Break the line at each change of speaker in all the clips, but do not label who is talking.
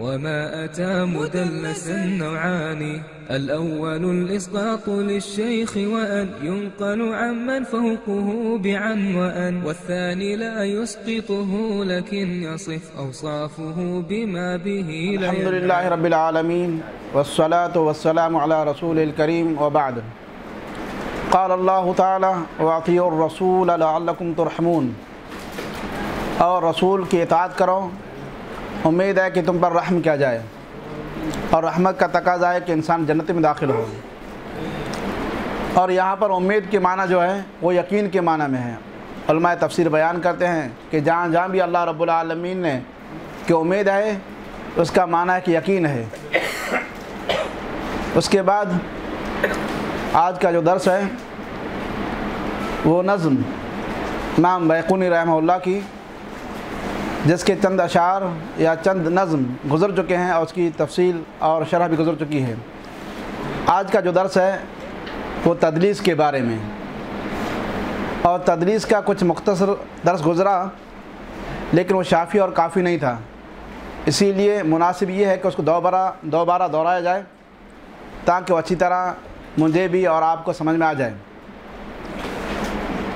وما أتى مدلسا نوعان الأول الإسقاط للشيخ وأن ينقل عمن فوقه بعن وأن. والثاني لا يسقطه لكن يصف أوصافه بما به
الحمد لله رب العالمين والصلاة والسلام على رسول الكريم وبعد. قال الله تعالى واطیعوا الرسول لعلكم ترحمون. اور رسول کی اطاعت امید ہے کہ تم پر رحم کیا جائے اور رحمت کا تقاضا ہے کہ انسان جنت میں داخل ہو۔ اور یہاں پر امید کے معنی جو ہے، وہ یقین کے معنی میں ہے۔ علماء تفسیر بیان کرتے ہیں کہ جہاں جہاں بھی اللہ رب العالمین نے کہ امید ہے، اس کا معنی ہے کہ یقین ہے۔ اس کے بعد آج کا جو درس ہے، وہ نظم امام بیقونی رحمہ اللہ کی۔ جس کے چند اشعار یا چند نظم گزر چکے ہیں اور اس کی تفصیل اور شرح بھی گزر چکی ہے۔ آج کا جو درس ہے وہ تدلیس کے بارے میں۔ اور تدلیس کا کچھ مختصر درس گزرا، لیکن وہ شافی اور کافی نہیں تھا۔ اسی لیے مناسب یہ ہے کہ اس کو دوبارہ دوبارہ دہرایا جائے تاکہ وہ اچھی طرح مجھے بھی اور آپ کو سمجھ میں آ جائے۔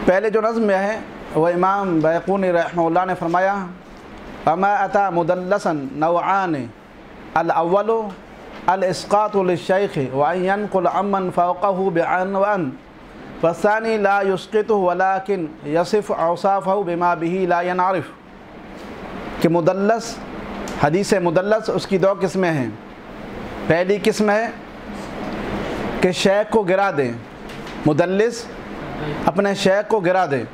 پہلے جو نظم میں ہے وہ امام بیقونی رحمہ اللہ نے فرمایا فما أتى مدلسا نوعان الأول الإسقاط للشيخ وأن ينقل عمن فوقه بعن فالثاني لا يسقطه ولكن يصف أوصافه بما به لا ينعرف کہ مدلس، حدیث مدلس اس کی دو قسمیں ہیں۔ پہلی قسم ہے کہ شیخ کو گرا دیں مدلس اپنے شیخ کو گرا دیں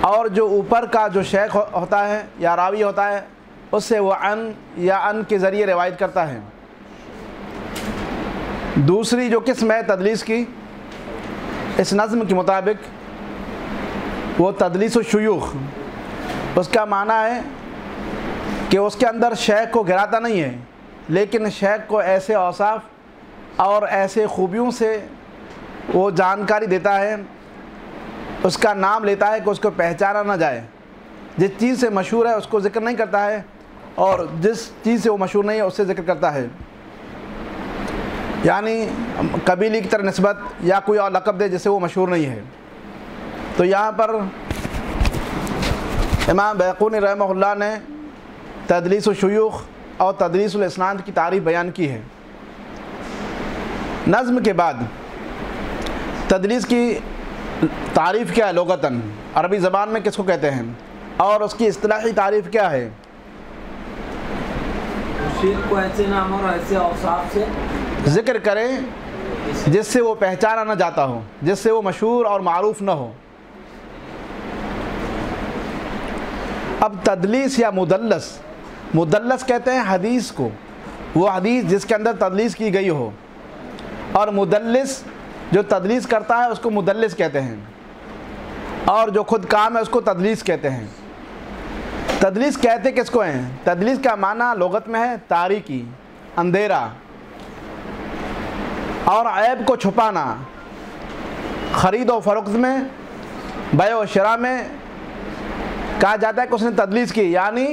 اور جو اوپر کا جو شیخ ہوتا ہے یا راوی ہوتا ہے، اس سے وہ ان یا ان کے ذریعے روایت کرتا ہے۔ دوسری جو قسم ہے تدلیس کی، اس نظم کے مطابق وہ تدلیس و شیوخ اس کا معنی ہے کہ اس کے اندر شیخ کو گراتا نہیں ہے، لیکن شیخ کو ایسے اوصاف اور ایسے خوبیوں سے وہ جانکاری دیتا ہے۔ اس کا نام لیتا ہے کہ اس کو پہچانا نہ جائے۔ جس چیز سے مشہور ہے اس کو ذکر نہیں کرتا ہے اور جس چیز سے وہ مشہور نہیں ہے اس سے ذکر کرتا ہے۔ یعنی قبیلی کی طرح نسبت یا کوئی اور لقب دے جس سے وہ مشہور نہیں ہے۔ تو یہاں پر امام بیقون رحمہ اللہ نے تدلیس و شیوخ اور تدلیس الاسناد کی تعریف بیان کی ہے۔ نظم کے بعد تدلیس کی تعریف کیا ہے لغتاً؟ عربی زبان میں کس کو کہتے ہیں؟ اور اس کی اصطلاحی تعریف کیا ہے؟
کو ایسے نام اور ایسے اوصاف سے
ذکر کریں جس سے وہ پہچانا نہ جاتا ہو جس سے وہ مشہور اور معروف نہ ہو۔ اب تدلیس یا مدلس مدلس کہتے ہیں حدیث کو۔ وہ حدیث جس کے اندر تدلیس کی گئی ہو۔ اور مدلس جو تدلیس کرتا ہے اس کو مدلس کہتے ہیں اور جو خود کام ہے اس کو تدلیس کہتے ہیں تدلیس کہتے کس کو ہیں؟ تدلیس کا معنی لغت میں ہے؟ تاریکی، اندھیرا اور عیب کو چھپانا، خرید و فروخت میں، بے و شرح میں کہا جاتا ہے کہ اس نے تدلیس کی یعنی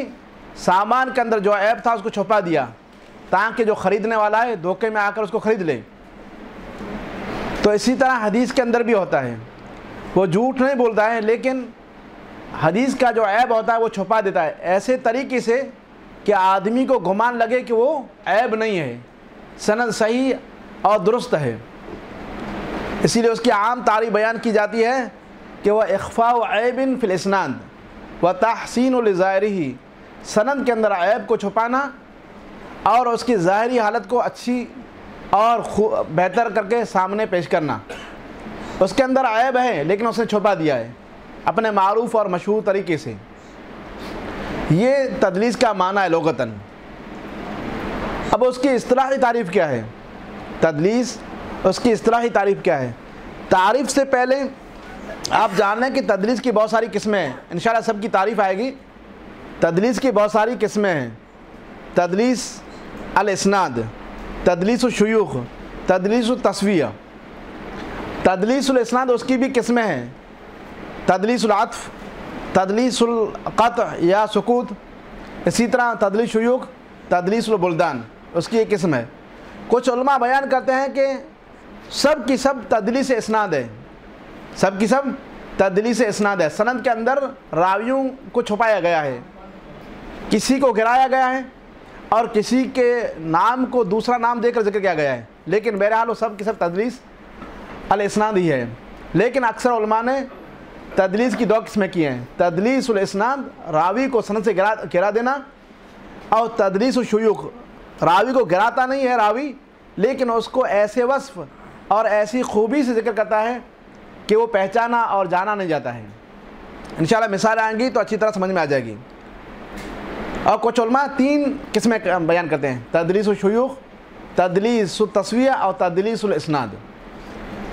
سامان کے اندر جو عیب تھا اس کو چھپا دیا، تاکہ جو خریدنے والا ہے دھوکے میں آ کر اس کو خرید لے۔ تو اسی طرح حدیث کے اندر بھی ہوتا ہے۔ وہ جھوٹ نہیں بولتا ہے، لیکن حدیث کا جو عیب ہوتا ہے، وہ چھپا دیتا ہے۔ ایسے طریقے سے کہ آدمی کو گمان لگے کہ وہ عیب نہیں ہے۔ سند صحیح اور درست ہے۔ اسی لیے اس کی عام تعریف بیان کی جاتی ہے کہ وہ اخفاء و عیب فی الاسناد و تحسین و ہی سند کے اندر عیب کو چھپانا اور اس کی ظاہری حالت کو اچھی اور بہتر کر کے سامنے پیش کرنا۔ اس کے اندر عیب ہے لیکن اس نے چھپا دیا ہے۔ اپنے معروف اور مشہور طریقے سے۔ یہ تدلیس کا معنی ہے لغتاً۔ اب اس کی اصطلاحی تعریف کیا ہے؟ تدلیس، اس کی اصطلاحی تعریف کیا ہے؟ تعریف سے پہلے آپ جان لیں کہ تدلیس کی بہت ساری قسمیں ہیں۔ انشاءاللہ سب کی تعریف آئے گی۔ تدلیس کی بہت ساری قسمیں ہیں۔ تدلیس الاسناد۔ تدلیس و شیوخ تدلیس و تصویہ تدلیس الاسناد اس کی بھی قسمیں ہیں۔ تدلیس العطف، تدلیس القطع یا سکوت۔ اسی طرح تدلیس شیوخ، تدلیس البلدان۔ اس کی ایک قسم ہے۔ کچھ علماء بیان کرتے ہیں کہ سب کی سب تدلیس اسناد ہے۔ سب کی سب تدلیس اسناد ہے۔ سند کے اندر راویوں کو چھپایا گیا ہے۔ کسی کو گرایا گیا ہے۔ اور کسی کے نام کو دوسرا نام دے کر ذکر کیا گیا ہے۔ لیکن بہرحال وہ سب کی سب تدلیس الاسناد ہی ہے۔ لیکن اکثر علماء نے تدلیس کی دو قسمیں کی ہیں۔ تدلیس الاسناد، راوی کو سند سے گرا گرا دینا، اور تدلیس الشیوخ، راوی کو گراتا نہیں ہے راوی، لیکن اس کو ایسے وصف اور ایسی خوبی سے ذکر کرتا ہے کہ وہ پہچانا اور جانا نہیں جاتا ہے۔ انشاءاللہ مثال آئیں گی تو اچھی طرح سمجھ میں آ جائے گی۔ اور کچھ علماء تین قسمیں بیان کرتے ہیں، تدلیس الشیوخ، تدلیس التصویہ اور تدلیس الاسناد۔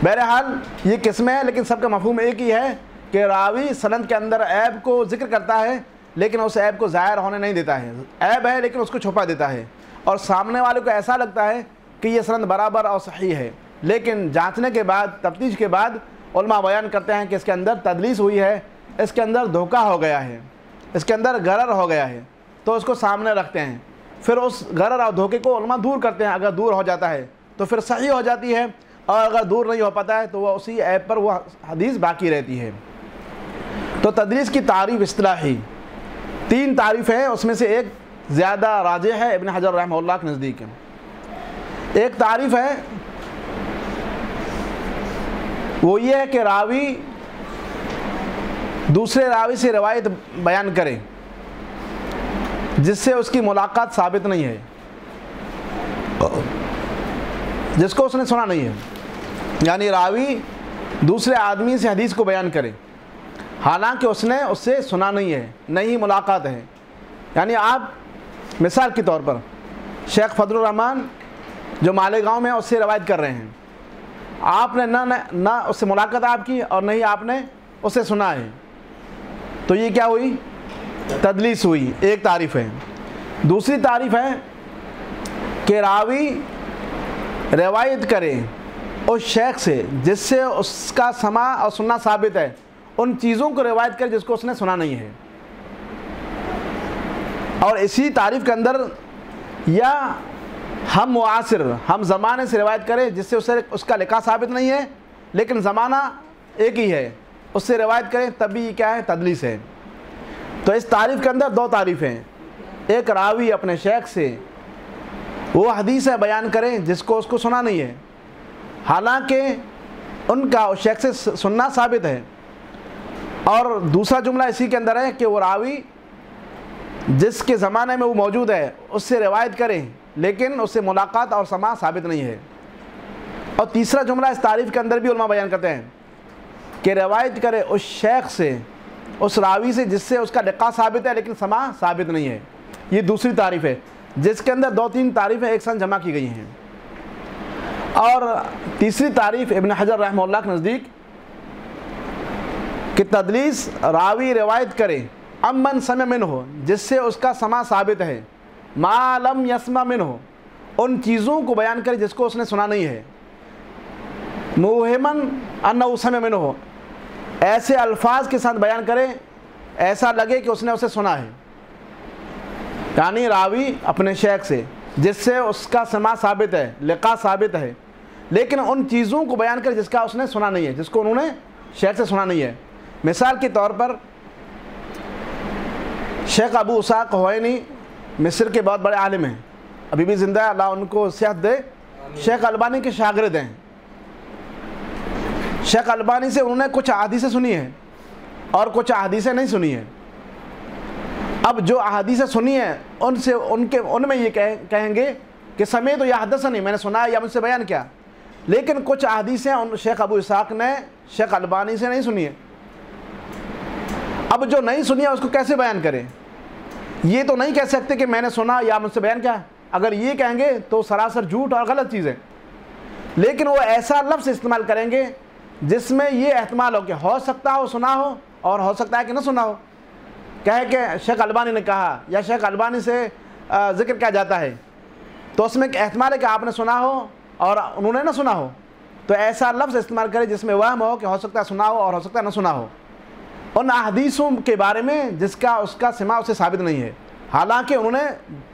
بہرحال یہ قسمیں ہیں، لیکن سب کا مفہوم ایک ہی ہے کہ راوی سند کے اندر عیب کو ذکر کرتا ہے، لیکن اس عیب کو ظاہر ہونے نہیں دیتا ہے۔ عیب ہے، لیکن اس کو چھپا دیتا ہے۔ اور سامنے والے کو ایسا لگتا ہے کہ یہ سند برابر اور صحیح ہے۔ لیکن جانچنے کے بعد، تفتیش کے بعد علماء بیان کرتے ہیں کہ اس کے اندر تدلیس ہوئی ہے، اس کے اندر دھوکہ ہو گیا ہے، اس کے اندر غرر ہو گیا ہے۔ تو اس کو سامنے رکھتے ہیں۔ پھر اس غرر اور دھوکے کو علماء دور کرتے ہیں۔ اگر دور ہو جاتا ہے تو پھر صحیح ہو جاتی ہے۔ اور اگر دور نہیں ہو پاتا ہے تو وہ اسی ایپ پر وہ حدیث باقی رہتی ہے۔ تو تدریس کی تعریف اصطلاحی۔ تین تعریف ہیں۔ اس میں سے ایک زیادہ راجع ہے۔ ابن حجر رحمہ اللہ کے نزدیک ایک تعریف ہے۔ وہ یہ ہے کہ راوی دوسرے راوی سے روایت بیان کرے۔ جس سے اس کی ملاقات ثابت نہیں ہے۔ جس کو اس نے سنا نہیں ہے۔ یعنی راوی دوسرے آدمی سے حدیث کو بیان کرے۔ حالانکہ اس نے اس سے سنا نہیں ہے نہیں ملاقات ہے۔ یعنی آپ مثال کے طور پر شیخ فضل الرحمان جو مالیگاؤں میں اس سے روایت کر رہے ہیں۔ آپ نے نہ نہ اس سے ملاقات آپ کی اور نہیں آپ نے اسے سنا ہے۔ تو یہ کیا ہوئی؟ تدلیس ہوئی، ایک تعریف ہے۔ دوسری تعریف ہے کہ راوی روایت کرے اس شیخ سے، جس سے اس کا سما اور سننا ثابت ہے۔ ان چیزوں کو روایت کرے جس کو اس نے سنا نہیں ہے۔ اور اسی تعریف کے اندر، یا ہم معاصر، ہم زمانے سے روایت کریں جس سے اسے اس کا لکھا ثابت نہیں ہے، لیکن زمانہ ایک ہی ہے۔ اس سے روایت کریں تب بھی کیا ہے؟ تدلیس ہے۔ تو اس تعریف کے اندر دو تعریف ہیں۔ ایک راوی اپنے شیخ سے وہ حدیث بیان کریں جس کو اس کو سنا نہیں ہے۔ حالانکہ ان کا اس شیخ سے سننا ثابت ہے۔ اور دوسرا جملہ اسی کے اندر ہے کہ وہ راوی جس کے زمانے میں وہ موجود ہے، اس سے روایت کریں، لیکن اس سے ملاقات اور سما ثابت نہیں ہے۔ اور تیسرا جملہ اس تعریف کے اندر بھی علماء بیان کرتے ہیں کہ روایت کرے اس شیخ سے اس راوی سے جس سے اس کا لقا ثابت ہے، لیکن سما ثابت نہیں ہے۔ یہ دوسری تعریف ہے، جس کے اندر دو تین تعریفیں ایک ساتھ جمع کی گئی ہیں۔ اور تیسری تعریف ابن حجر رحمہ اللہ کے نزدیک کہ تدلیس راوی روایت کرے، امن سم من ہو جس سے اس کا سما ثابت ہے۔ ما لم یسما من ہو ان چیزوں کو بیان کرے جس کو اس نے سنا نہیں ہے۔ موہمن ان سم من ہو ایسے الفاظ کے ساتھ بیان کرے ایسا لگے کہ اس نے اسے سنا ہے۔ یعنی راوی اپنے شیخ سے، جس سے اس کا سما ثابت ہے، لقا ثابت ہے۔ لیکن ان چیزوں کو بیان کر جس کا اس نے سنا نہیں ہے، جس کو انہوں نے شیخ سے سنا نہیں ہے۔ مثال کے طور پر، شیخ ابو اساق ہوئینی مصر کے بہت بڑے عالم ہیں۔ ابھی بھی زندہ ہے، اللہ ان کو صحت دے۔ شیخ البانی کے شاگرد ہیں۔ شیخ البانی سے انہوں نے کچھ احادیثیں سنی ہیں اور کچھ احادیثیں نہیں سنی ہیں۔ اب جو احادیثیں سنی ہیں، ان سے، ان کے، ان میں یہ کہیں گے کہ سمیت تو یہ حدث نہیں میں نے سنا یا مجھ سے بیان کیا۔ لیکن کچھ احادیثیں ان شیخ ابو اساق نے، شیخ البانی سے نہیں سنی ہیں۔ اب جو نہیں سنی ہے اس کو کیسے بیان کریں؟ یہ تو نہیں کہہ سکتے کہ میں نے سنا یا مجھ سے بیان کیا۔ اگر یہ کہیں گے تو سراسر جھوٹ اور غلط چیز ہے لیکن وہ ایسا لفظ استعمال کریں گے جس میں یہ احتمال ہو کہ ہو سکتا ہو، سنا ہو اور ہو سکتا ہے کہ نہ سنا ہو۔ کہے کہ شیخ البانی نے کہا یا شیخ البانی سے ذکر کیا جاتا ہے۔ تو اس میں ایک احتمال ہے کہ آپ نے سنا ہو اور انہوں نے نہ سنا ہو۔ تو ایسا لفظ استعمال کرے جس میں وہم ہو کہ ہو سکتا ہے سنا ہو اور ہو سکتا ہے نہ سنا ہو۔ ان احادیثوں کے بارے میں جس کا، اس کا سما اسے ثابت نہیں ہے۔ حالانکہ انہوں نے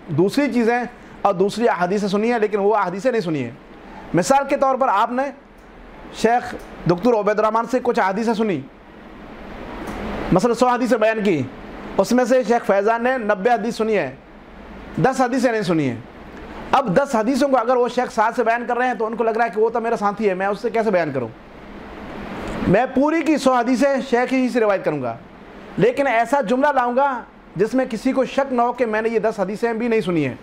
دوسری چیزیں اور دوسری احادیثیں سنی ہیں، لیکن وہ احادیثیں نہیں سنی ہیں۔ مثال کے طور پر آپ نے شیخ دکتر عبید الرحمان سے کچھ حدیثیں سنی۔ مثلا سو حدیثیں بیان کی۔ اس میں سے شیخ فیضان نے نبے حدیث سنی ہے دس حدیثیں نہیں سنی ہیں۔ اب دس حدیثوں کو اگر وہ شیخ ساتھ سے بیان کر رہے ہیں تو ان کو لگ رہا ہے کہ وہ تو میرا ساتھی ہے، میں اس سے کیسے بیان کروں؟ میں پوری کی سو حدیثیں شیخ ہی سے روایت کروں گا۔ لیکن ایسا جملہ لاؤں گا جس میں کسی کو شک نہ ہو کہ میں نے یہ دس حدیثیں بھی نہیں سنی ہیں۔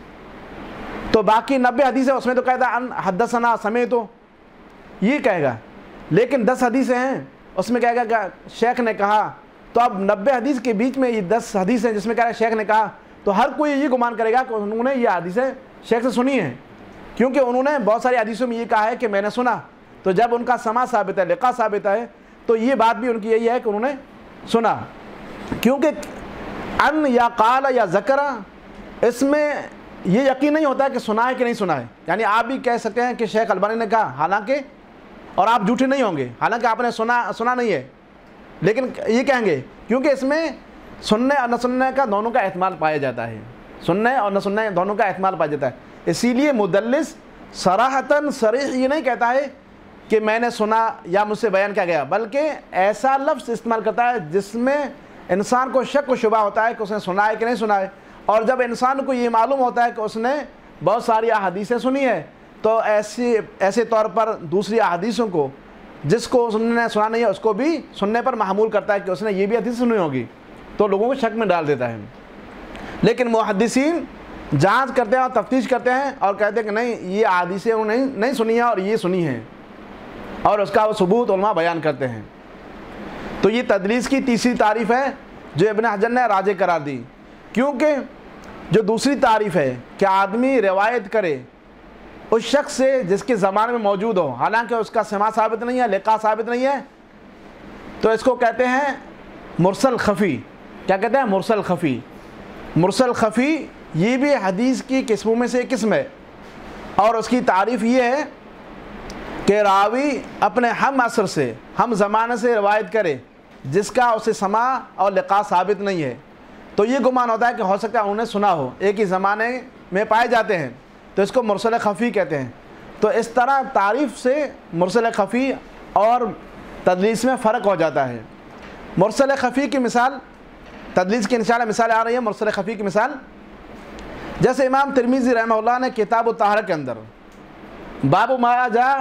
تو باقی نبے حدیثیں، اس میں تو کہتا ہے حدثنا سمے تو یہ کہے گا لیکن دس حدیثیں ہیں۔ اس میں کہے گا کہ شیخ نے کہا۔ تو اب نبے حدیث کے بیچ میں یہ دس حدیث ہیں جس میں کہہ رہا ہے شیخ نے کہا۔ تو ہر کوئی یہ گمان کرے گا کہ انہوں نے یہ حدیثیں شیخ سے سنی ہیں۔ کیونکہ انہوں نے بہت ساری حدیثوں میں یہ کہا ہے کہ میں نے سنا۔ تو جب ان کا سما ثابت ہے لقا ثابت ہے، تو یہ بات بھی ان کی یہی ہے کہ انہوں نے سنا۔ کیونکہ ان یا قال یا ذکر، اس میں یہ یقین نہیں ہوتا ہے کہ سنا ہے کہ نہیں سنا ہے۔ یعنی آپ بھی کہہ سکتے ہیں کہ شیخ البانی نے کہا۔ حالانکہ اور آپ جھوٹے نہیں ہوں گے۔ حالانکہ آپ نے سنا سنا نہیں ہے۔ لیکن یہ کہیں گے، کیونکہ اس میں سننے اور نہ سننے کا دونوں کا احتمال پایا جاتا ہے۔ سننے اور نہ سننے دونوں کا احتمال پایا جاتا ہے۔ اسی لیے مدلس سراحتاً سریح یہ نہیں کہتا ہے کہ میں نے سنا یا مجھ سے بیان کیا گیا، بلکہ ایسا لفظ استعمال کرتا ہے جس میں انسان کو شک و شبہ ہوتا ہے کہ اس نے سنا ہے کہ نہیں سنا ہے۔ اور جب انسان کو یہ معلوم ہوتا ہے کہ اس نے بہت ساری احادیثیں سنی ہیں تو ایسی، ایسے طور پر دوسری احادیثوں کو جس کو سننے سنا نہیں ہے، اس کو بھی سننے پر معمول کرتا ہے کہ اس نے یہ بھی حدیث سنی ہوگی، تو لوگوں کو شک میں ڈال دیتا ہے۔ لیکن محدثین جانچ کرتے ہیں اور تفتیش کرتے ہیں اور کہتے ہیں کہ نہیں، یہ حادثیں انہوں نے نہیں سنی ہیں اور یہ سنی ہیں۔ اور اس کا وہ ثبوت علماء بیان کرتے ہیں۔ تو یہ تدریس کی تیسری تعریف ہے جو ابن حجر نے راجے قرار دی۔ کیونکہ جو دوسری تعریف ہے کہ آدمی روایت کرے اس شخص سے جس کے زمانے میں موجود ہو۔ حالانکہ اس کا سما ثابت نہیں ہے، لقا ثابت نہیں ہے۔ تو اس کو کہتے ہیں مرسل خفی۔ کیا کہتے ہیں؟ مرسل خفی۔ مرسل خفی یہ بھی حدیث کی قسموں میں سے ایک قسم ہے۔ اور اس کی تعریف یہ ہے کہ راوی اپنے ہم عصر سے، ہم زمانے سے روایت کرے، جس کا اسے سما اور لقا ثابت نہیں ہے۔ تو یہ گمان ہوتا ہے کہ ہو سکتا ہے انہوں نے سنا ہو۔ ایک ہی زمانے میں پائے جاتے ہیں۔ تو اس کو مرسل خفی کہتے ہیں۔ تو اس طرح تعریف سے مرسل خفی اور تدلیس میں فرق ہو جاتا ہے۔ مرسل خفی کی مثال، تدلیس کی انشاء مثال آ رہی ہے، مرسل خفی کی مثال۔ جیسے امام ترمیزی رحمہ اللہ نے کتاب و کے اندر، باب ما جا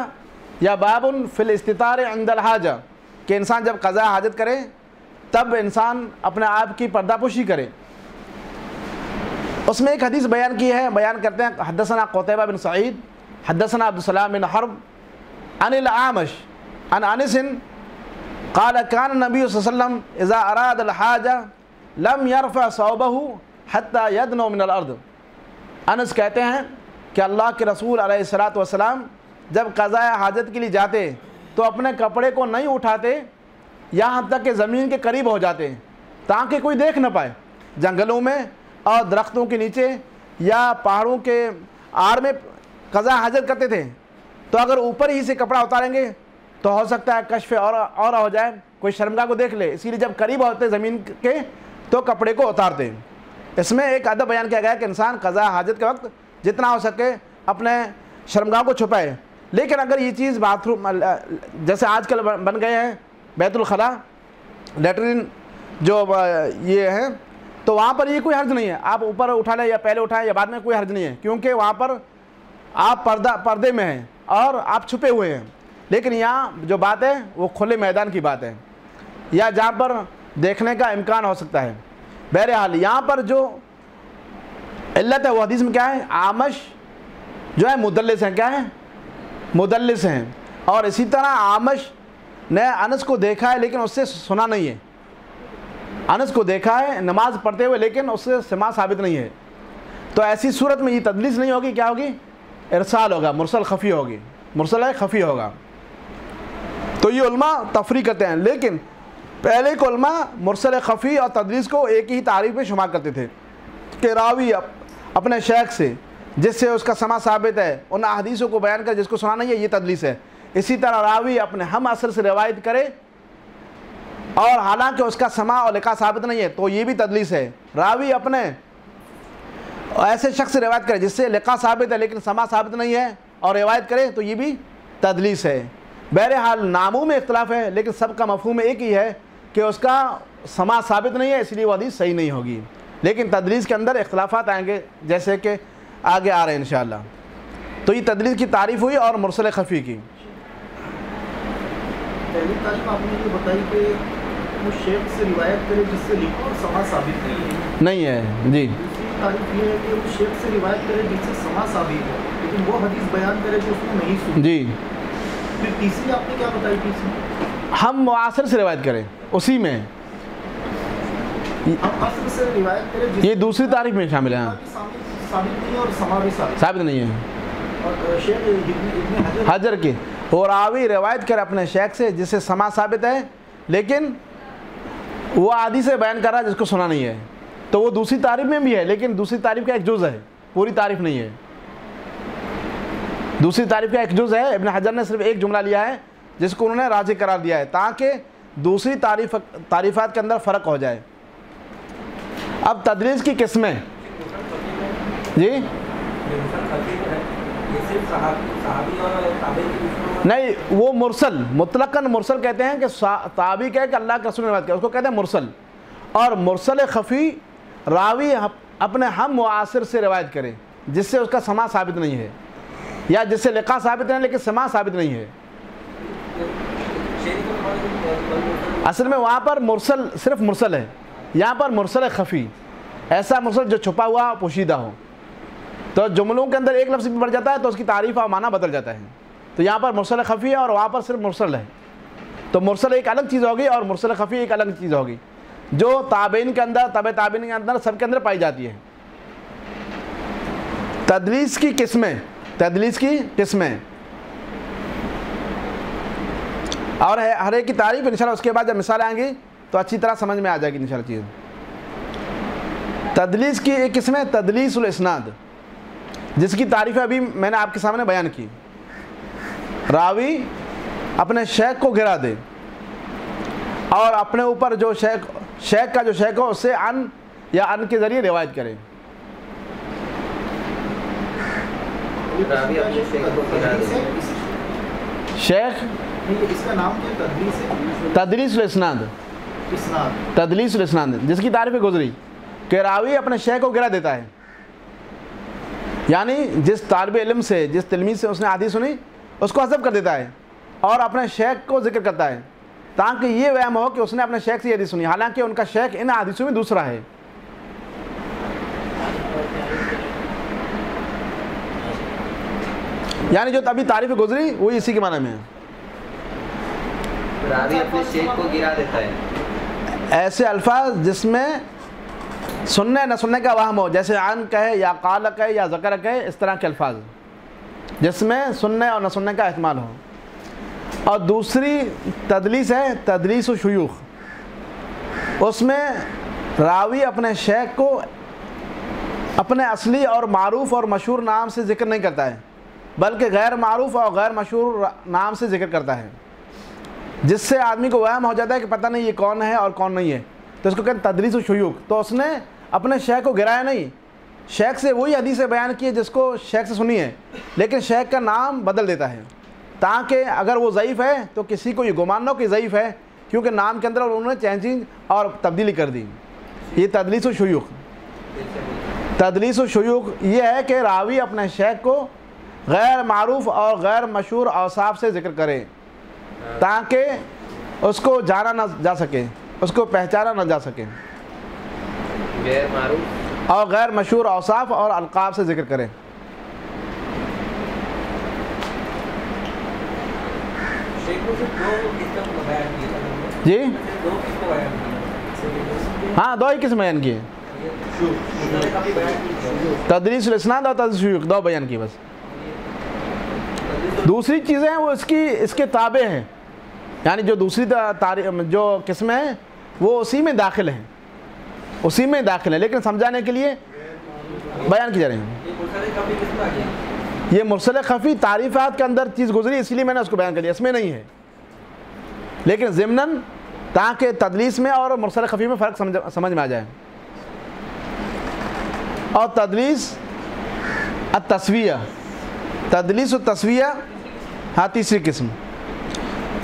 یا باب فل استطار عند الحاجہ، کہ انسان جب قضاء حاجت کرے، تب انسان اپنے آپ کی پردہ پوشی کرے۔ اس میں ایک حدیث بیان کی ہے، بیان کرتے ہیں، حدثنا قطبہ بن سعید، حدثنا عبدالسلام بن حرب، عن العامش عن انس، قال كان النبي صلى الله عليه وسلم اذا اراد الحاجه لم يرفع صوبه حتى يدنو من الارض. انس کہتے ہیں کہ اللہ کے رسول علیہ الصلوۃ والسلام جب قضاء حاجت کے لیے جاتے تو اپنے کپڑے کو نہیں اٹھاتے، یہاں تک کہ زمین کے قریب ہو جاتے تاکہ کوئی دیکھ نہ پائے۔ جنگلوں میں اور درختوں کے نیچے یا پہاڑوں کے آڑ میں قضا حاجت کرتے تھے۔ تو اگر اوپر ہی سے کپڑا اتاریں گے تو ہو سکتا ہے کشف اور اور ہو جائے۔ کوئی شرمگاہ کو دیکھ لے۔ اسی لیے جب قریب ہوتے زمین کے تو کپڑے کو اتارتے اس میں ایک ادب بیان کیا گیا کہ انسان قضا حاجت کے وقت جتنا ہو سکے اپنے شرمگاہ کو چھپائے۔ لیکن اگر یہ چیز باتھ روم جیسے آج کل بن گئے ہیں بیت الخلاء۔ لیٹرین جو یہ ہیں تو وہاں پر یہ کوئی حرج نہیں ہے۔ آپ اوپر اٹھا لیں یا پہلے اٹھائیں یا بعد میں کوئی حرج نہیں ہے۔ کیونکہ وہاں پر آپ پردہ پردے میں ہیں اور آپ چھپے ہوئے ہیں۔ لیکن یہاں جو بات ہے، وہ کھلے میدان کی بات ہے۔ یا جہاں پر دیکھنے کا امکان ہو سکتا ہے۔ بہرحال، یہاں پر جو علت ہے، وہ حدیث میں کیا ہے؟ آمش جو ہے، مدلس ہیں۔ کیا ہے؟ مدلس ہیں۔ اور اسی طرح آمش نے انس کو دیکھا ہے، لیکن اس سے سنا نہیں ہے۔ انس کو دیکھا ہے، نماز پڑھتے ہوئے، لیکن اس سے سما ثابت نہیں ہے۔ تو ایسی صورت میں یہ تدلیس نہیں ہوگی، کیا ہوگی؟ ارسال ہوگا، مرسل خفی ہوگی۔ مرسل خفی ہوگا۔ تو یہ علماء تفریح کرتے ہیں، لیکن پہلے کو علماء مرسل خفی اور تدلیس کو ایک ہی تعریف میں شمار کرتے تھے کہ راوی اپنے شیخ سے، جس سے اس کا سما ثابت ہے، ان احادیثوں کو بیان کر، جس کو سنا نہیں ہے، یہ تدلیس ہے۔ اسی طرح راوی اپنے ہم اثر سے روایت کرے اور حالانکہ اس کا سما اور لکھا ثابت نہیں ہے، تو یہ بھی تدلیس ہے۔ راوی اپنے ایسے شخص سے روایت کرے جس سے لقا ثابت ہے لیکن سما ثابت نہیں ہے اور روایت کرے تو یہ بھی تدلیس ہے۔ بہرحال ناموں میں اختلاف ہے، لیکن سب کا مفہوم ایک ہی ہے کہ اس کا سما ثابت نہیں ہے، اس لیے وہ حدیث صحیح نہیں ہوگی۔ لیکن تدلیس کے اندر اختلافات آئیں گے، جیسے کہ آگے آ رہے ہیں انشاءاللہ۔ تو یہ تدلیس کی تعریف ہوئی اور مرسل خفی کی۔
پہلی تعلیم آپ نے یہ بتائی کہ شیخ سے روایت کرے جس سے اور سما ثابت نہیں ہے
نہیں ہے جی۔
تعریف یہ ہے کہ وہ شیخ سے روایت کرے جس سے سما ثابت ہے لیکن وہ حدیث بیان کرے جو اس نے نہیں سنی۔
جی۔
پھر تیسری آپ نے کیا بتائی تیسری؟
ہم معاصر سے روایت کریں اسی میں۔ یہ دوسری تعریف میں شامل ہے
بھی ثابت نہیں ہے۔ حجر۔
حجر کی۔ اور راوی روایت کر اپنے شیخ سے جس سے سما ثابت ہے لیکن وہ عادی سے بیان کر رہا ہے جس کو سنا نہیں ہے۔ تو وہ دوسری تعریف میں بھی ہے، لیکن دوسری تعریف کا ایک جز ہے۔ پوری تعریف نہیں ہے۔ دوسری تعریف کا ایک جز ہے۔ ابن حجر نے صرف ایک جملہ لیا ہے، جس کو انہوں نے راضی قرار دیا ہے، تاکہ دوسری تعریف، تعریفات کے اندر فرق ہو جائے۔ اب تدریس کی قسمیں۔ جی؟ نہیں، وہ مرسل، مطلقاً مرسل کہتے ہیں کہ سا- تابعی کہے کہ اللہ کے رسول نے روایت کیا اس کو کہتے ہیں مرسل۔ اور مرسل خفی راوی اپنے ہم معاصر سے روایت کرے جس سے اس کا سما ثابت نہیں ہے، یا جس سے لقا ثابت نہیں، لیکن سما ثابت نہیں ہے۔ اصل میں وہاں پر مرسل صرف مرسل ہے، یہاں پر مرسل خفی، ایسا مرسل جو چھپا ہوا پوشیدہ ہو۔ تو جملوں کے اندر ایک لفظ بھی بڑھ جاتا ہے تو اس کی تعریف اور معنی بدل جاتا ہے۔ تو یہاں پر مرسل خفی ہے اور وہاں پر صرف مرسل ہے۔ تو مرسل ایک الگ چیز ہوگی اور مرسل خفی ایک الگ چیز ہوگی۔ جو تابعین کے اندر طب تابعین کے اندر سب کے اندر پائی جاتی ہے۔ تدلیس کی قسمیں، تدلیس کی قسمیں۔ اور ہر ایک کی تعریف انشاءاللہ اس کے بعد جب مثال آئیں گی تو اچھی طرح سمجھ میں آ جائے گی انشاءاللہ چیز۔ تدلیس کی ایک قسم ہے تدلیس الاسناد، جس کی تعریف ابھی میں نے آپ کے سامنے بیان کی۔ راوی اپنے شیخ کو گرا دے اور اپنے اوپر جو شیخ شیخ کا جو شیخ ہو اس سے ان یا ان کے ذریعے روایت کرے۔
راوی اپنے شیخ کو گرا دے۔
شیخ؟
اس کا نام کیا؟ تدریس
الاسناد۔
اسناد۔
تدلیس الاسناد۔ جس کی تعریف گزری کہ راوی اپنے شیخ کو گرا دیتا ہے۔ یعنی جس طالب علم سے جس تلمیذ سے اس نے حدیث سنی اس کو حذف کر دیتا ہے اور اپنے شیخ کو ذکر کرتا ہے تاکہ یہ وہم ہو کہ اس نے اپنے شیخ سے یہ حدیث سنی حالانکہ ان کا شیخ ان حدیثوں میں دوسرا ہے۔ یعنی جو ابھی تعریف گزری وہی اسی کے معنی میں ہے۔
اپنے شیخ کو گرا دیتا ہے۔
ایسے الفاظ جس میں سننے نہ سننے کا وہم ہو جیسے عن کہے یا قال کہے یا ذکر کہے اس طرح کے الفاظ۔ جس میں سننے اور نہ سننے کا احتمال ہو۔ اور دوسری تدلیس ہے تدلیس و شیوخ۔ اس میں راوی اپنے شیخ کو اپنے اصلی اور معروف اور مشہور نام سے ذکر نہیں کرتا ہے، بلکہ غیر معروف اور غیر مشہور نام سے ذکر کرتا ہے۔ جس سے آدمی کو وہم ہو جاتا ہے کہ پتہ نہیں یہ کون ہے اور کون نہیں ہے۔ تو اس کو کہتے ہیں تدریس و شیوخ۔ تو اس نے اپنے شیخ کو گرایا نہیں شیخ سے وہی حدیثیں بیان کی ہے جس کو شیخ سے سنی ہے، لیکن شیخ کا نام بدل دیتا ہے۔ تاکہ اگر وہ ضعیف ہے تو کسی کو یہ گمان نہ ہو کہ ضعیف ہے، کیونکہ نام کے اندر انہوں نے چینجنگ اور تبدیلی کر دی۔ یہ تدلیس و شیوخ۔ تدلیس و شیوخ یہ ہے کہ راوی اپنے شیخ کو غیر معروف اور غیر مشہور اوصاف سے ذکر کرے، تاکہ اس کو جانا نہ جا سکے، اس کو پہچانا نہ جا سکے۔
غیر معروف؟
اور غیر مشہور اوصاف اور القاب سے ذکر کریں۔ جی؟ ہاں دو ہی قسم بیان کیے۔ تدریس الاسناد اور تدریس شیوخ دو بیان کی بس۔ دوسری چیزیں وہ اس کی، اس کے تابع ہیں۔ یعنی جو دوسری تاریخ جو قسمیں ہیں، وہ اسی میں داخل ہیں۔ اسی میں داخل ہیں لیکن سمجھانے کے لیے بیان کی جا رہی ہیں۔ یہ مرسل خفی تعریفات کے اندر چیز گزری اسی لیے میں نے اس کو بیان کر لیا۔ اس میں نہیں ہے۔ لیکن ضمناً تاکہ تدلیس میں اور مرسل خفی میں فرق سمجھ میں آ جائے۔ اور تدلیس التصویہ تدلیس و تصویہ ہاں تیسری قسم۔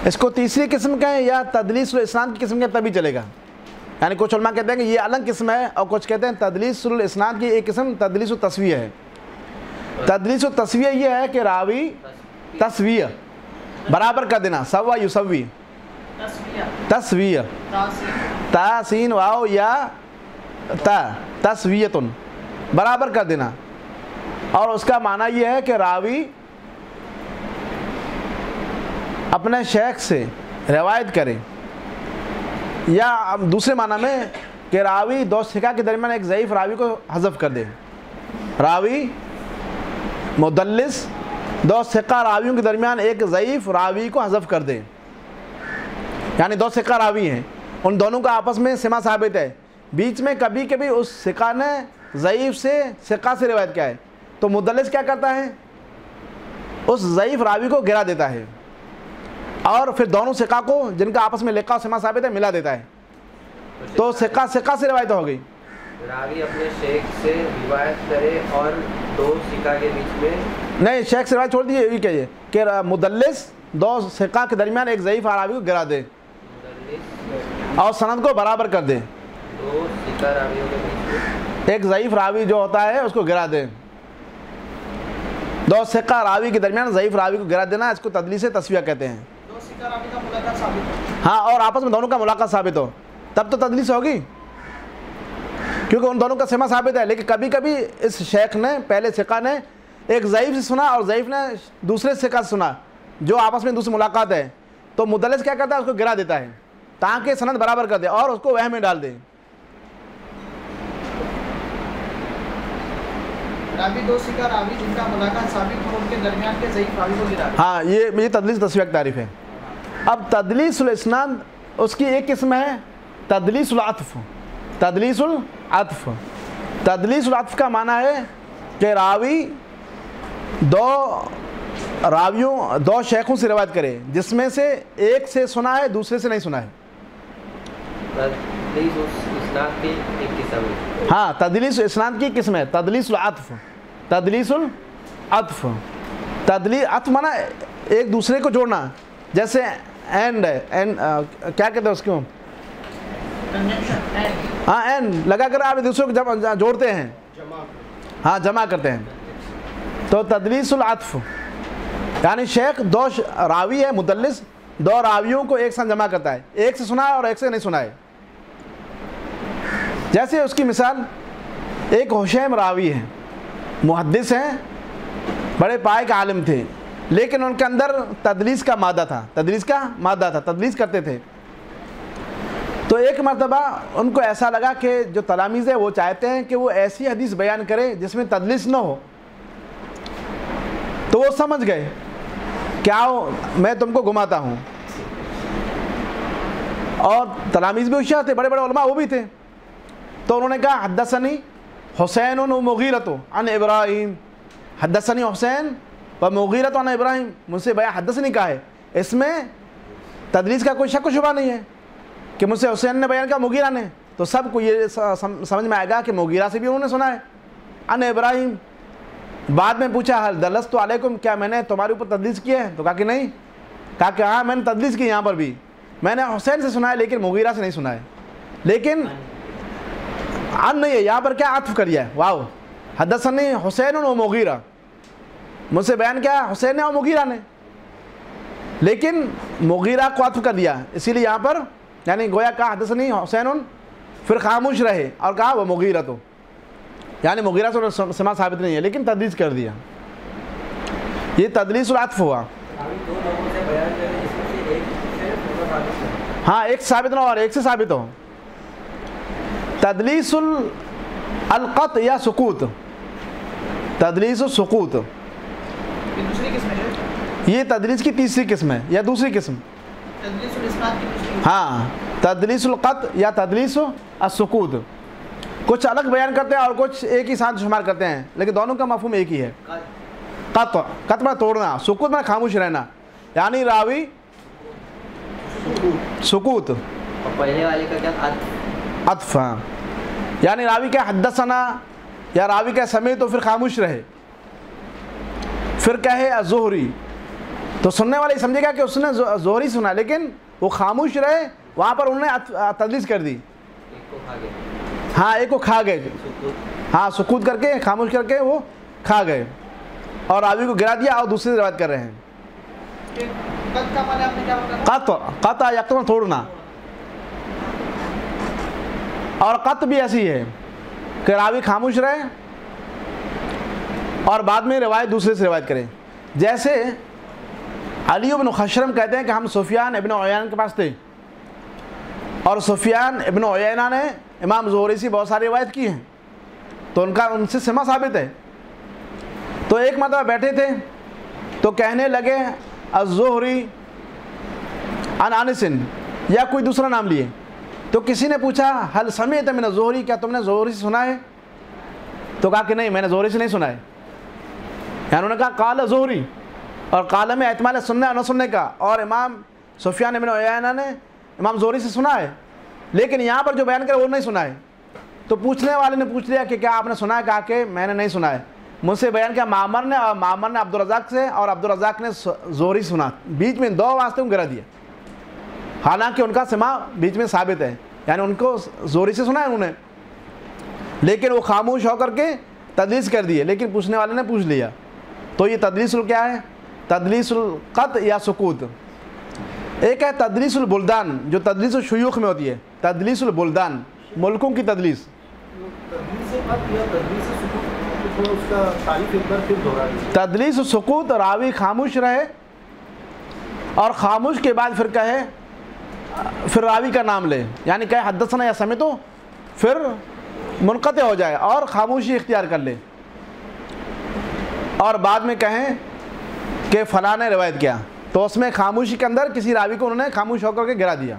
اس کو تیسری قسم کہیں یا تدلیس الاسناد کی قسم کہیں تبھی چلے گا۔ یعنی کچھ علماء کہتے ہیں کہ یہ الگ قسم ہے اور کچھ کہتے ہیں تدلیس الاسناد کی ایک قسم تدلیس و تصویہ ہے۔ تدلیس و تصویہ یہ ہے کہ راوی تصویہ برابر کر دینا، سوا یسوی۔ تصویہ تاسین واؤ یا تا تصویتن برابر کر دینا۔ اور اس کا معنی یہ ہے کہ راوی اپنے شیخ سے روایت کرے۔ یا دوسرے معنی میں کہ راوی دو سکھا کے درمیان ایک ضعیف راوی کو حذف کر دے۔ راوی مدلس دو سکہ راویوں کے درمیان ایک ضعیف راوی کو حذف کر دے۔ یعنی دو سکہ راوی ہیں۔ ان دونوں کا آپس میں سما ثابت ہے۔ بیچ میں کبھی کبھی اس سکہ نے ضعیف سے سکہ سے روایت کیا ہے۔ تو مدلس کیا کرتا ہے؟ اس ضعیف راوی کو گرا دیتا ہے۔ اور پھر دونوں سکہ کو جن کا آپس میں لکھا سما ثابت ہے ملا دیتا ہے۔ تو سکہ سکہ سے روایت ہو گئی۔
راوی اپنے شیخ سے روایت کرے اور دو سکہ کے بیچ میں
نہیں شیخ سے روایت چھوڑ دیجیے یہ کہیے کہ مدلس دو سکہ کے درمیان ایک ضعیف راوی کو گرا دے۔ اور سند کو برابر کر دے۔
دو سکہ راویوں کے بیچ
ایک ضعیف راوی جو ہوتا ہے اس کو گرا دے۔ دو سکہ راوی کے درمیان ضعیف راوی کو گرا دینا اس کو تدلیس تصویہ کہتے ہیں۔ ہاں اور آپس میں دونوں کا ملاقات ثابت ہو تب تو تدلیس ہوگی کیونکہ ان دونوں کا سما ثابت ہے لیکن کبھی کبھی اس شیخ نے پہلے سکہ نے ایک ضعیف سے سنا اور ضعیف نے دوسرے سکہ سے سنا جو آپس میں دوسری ملاقات ہے تو مدلس کیا کرتا ہے اس کو گرا دیتا ہے تاکہ سند برابر کر دے اور اس کو وہ میں ڈال دے
راوی دو سکہ راوی جن کا ملاقات ثابت ہو ان کے درمیان کے ضعیف راوی کو گرا دے
ہاں یہ یہ تدلیس تصویر تعریف ہے اب تدلیس الاسناد اس کی ایک قسم ہے تدلیس العطف۔ تدلیس العطف۔ تدلیس العطف کا معنی ہے کہ راوی دو راویوں دو شیخوں سے روایت کرے جس میں سے ایک سے سنا ہے دوسرے سے نہیں سنا ہے۔ ہاں تدلیس اسناد کی قسم ہے تدلیس العطف۔ تدلیس العطف۔ تدلیس عطف مانا ایک دوسرے کو جوڑنا۔ جیسے اینڈ اینڈ کیا کہتے ہیں اس کو ہاں اینڈ لگا کر آپ ایک دوسرے کو جب جوڑتے ہیں۔ ہاں جمع کرتے ہیں۔ تو تدلیس العطف۔ یعنی شیخ دو راوی ہے، مدلس۔ دو راویوں کو ایک ساتھ جمع کرتا ہے۔ ایک سے سنا ہے اور ایک سے نہیں سنا ہے جیسے اس کی مثال، ایک حشیم راوی ہے۔ محدث ہیں، بڑے پائے کا عالم تھے۔ لیکن ان کے اندر تدلیس کا مادہ تھا، تدلیس کا مادہ تھا، تدلیس کرتے تھے۔ تو ایک مرتبہ ان کو ایسا لگا کہ جو تلامیز ہے وہ چاہتے ہیں کہ وہ ایسی حدیث بیان کرے جس میں تدلیس نہ ہو۔ تو وہ سمجھ گئے کیا ہو میں تم کو گھماتا ہوں۔ اور تلامیز بھی ہوشیار تھے، بڑے بڑے علماء وہ بھی تھے۔ تو انہوں نے کہا، حدثنی حسین و مغیرت عن ابراہیم۔ حدثنی حسین و مغیرت عن ابراہیم، مجھ سے بیا حدثنی کہا ہے۔ اس میں تدریس کا کوئی شک و شبہ نہیں ہے کہ مجھ سے حسین نے بیان کیا، مغیرہ نے۔ تو سب کو یہ سمجھ میں آئے گا کہ مغیرہ سے بھی انہوں نے سنا ہے۔ ان ابراہیم۔ بعد میں پوچھا حل دلس تو علیکم؟ کیا میں نے تمہارے اوپر تدلیس کی ہے؟ تو کہا کہ نہیں۔ کہا کہ ہاں میں نے تدلیس کی یہاں پر بھی۔ میں نے حسین سے سنا ہے لیکن مغیرہ سے نہیں سنا ہے۔ لیکن ان نہیں ہے یہاں پر کیا عطف کریا ہے؟ واو حدثنی حسین و مغیرہ۔ مجھ سے بیان کیا، حسین نے اور مغیرہ نے۔ لیکن مغیرہ کو عطف کر دیا، اسی لیے یہاں پر یعنی گویا کہا، حدثنی حسین، پھر خاموش رہے اور کہا، وہ مغیرہ تو۔ یعنی مغیرہ سے سما ثابت نہیں ہے، لیکن تدلیس کر دیا۔ یہ تدلیس العطف ہوا۔ ہاں ایک سے ثابت نہ ہو اور ایک سے ثابت ہو۔ تدلیس القط یا سکوت۔ تدلیس السکوت
یہ دوسری قسم ہے
یہ تدلیس کی تیسری قسم ہے یا دوسری قسم؟ ہاں تدلیس القط یا تدلیس السکوت۔ کچھ الگ بیان کرتے ہیں اور کچھ ایک ہی ساتھ شمار کرتے ہیں لیکن دونوں کا مفہوم ایک ہی ہے۔ قط۔ قط میں توڑنا سکوت میں خاموش رہنا۔ یعنی راوی؟ سکوت۔
پہلے والے کا کیا؟ عطف۔
عطف ہاں۔ یعنی راوی کے حدثنا یا راوی کا سمے تو پھر خاموش رہے۔ پھر کہے ظہری تو سننے والے سمجھے گا کہ اس نے ظہری سنا لیکن وہ خاموش رہے وہاں پر انہوں نے تدلیس کر دی۔ ہاں ایک کو کھا گئے۔ ہاں سکوت کر کے خاموش کر کے وہ کھا گئے۔ اور راوی کو گرا دیا اور دوسری روایت کر رہے ہیں۔
قد کا معنی آپ نے کیا بتایا؟
قط قط یکتم توڑنا۔ اور قط بھی ایسی ہے کہ راوی خاموش رہے اور بعد میں روایت دوسرے سے روایت کریں۔ جیسے علی بن خشرم کہتے ہیں کہ ہم سفیان ابن عیان کے پاس تھے۔ اور سفیان ابن عیینہ نے امام زہری سے بہت ساری روایت کی ہیں۔ تو ان کا ان سے سما ثابت ہے۔ تو ایک مرتبہ بیٹھے تھے تو کہنے لگے، الزہری ان انسن یا کوئی دوسرا نام لیے۔ تو کسی نے پوچھا حل سمیت من الزہری؟ کیا تم نے زہری سے سنا ہے؟ تو کہا کہ نہیں، میں نے زہری سے نہیں سنا ہے۔ یعنی انہوں نے کہا قال زہری اور قال میں اعتماد سننے اور نہ سننے کا اور امام سفیان ابن عیینہ نے امام زہری سے سنا ہے لیکن یہاں پر جو بیان کرے وہ نہیں سنا ہے تو پوچھنے والے نے پوچھ لیا کہ کیا آپ نے سنا ہے؟ کہا کہ میں نے نہیں سنا ہے۔ مجھ سے بیان کیا معمر نے اور معمر نے عبدالرزاق سے اور عبدالرزاق نے زوری سنا۔ بیچ میں دو واسطے گرا دیا۔ حالانکہ ان کا سما بیچ میں ثابت ہے۔ یعنی ان کو زوری سے سنا ہے انہوں نے۔ لیکن وہ خاموش ہو کر کے تدلیس کر دیے۔ لیکن پوچھنے والے نے پوچھ لیا۔ تو یہ تدلیس کیا ہے؟ تدلیس القط یا سکوت؟ ایک ہے تدلیس البلدان جو تدلیس الشیوخ میں ہوتی ہے۔ تدلیس البلدان ملکوں کی تدلیس
تدلیس سکوت؟
راوی خاموش رہے۔ اور خاموش کے بعد پھر کہے پھر راوی کا نام لے۔ یعنی کہے حدثنا یا سمے تو پھر منقطع ہو جائے اور خاموشی اختیار کر لے۔ اور بعد میں کہیں کہ فلاں نے روایت کیا تو اس میں خاموشی کے اندر کسی راوی کو انہوں نے خاموش ہو کر کے گرا دیا۔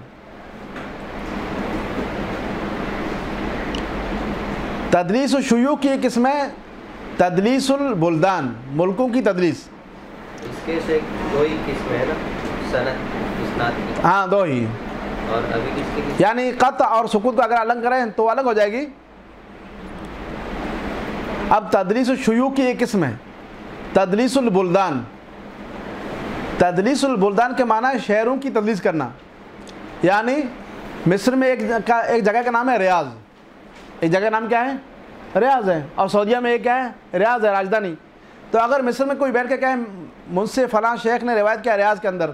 تدلیس و شیوع کی ایک قسم ہے تدلیس البلدان ملکوں کی تدلیس۔
اس کے سے دو ہی قسم ہے نا صنعت اسناد کی۔
ہاں دو ہی۔
اور ابھی کس کی
یعنی قط اور سکوت کو اگر الگ کریں تو الگ ہو جائے گی۔ اب تدلیس الشیوع کی ایک قسم ہے۔ تدلیس البلدان۔ تدلیس البلدان کے معنی ہے شہروں کی تدلیس کرنا۔ یعنی مصر میں ایک ایک جگہ کا نام ہے ریاض۔ ایک جگہ کا نام کیا ہے؟ ریاض ہے۔ اور سعودیہ میں ایک کیا ہے؟ ریاض ہے، راجدھانی۔ تو اگر مصر میں کوئی بیٹھ کے کہے، مجھ سے فلاں شیخ نے روایت کیا ریاض کے اندر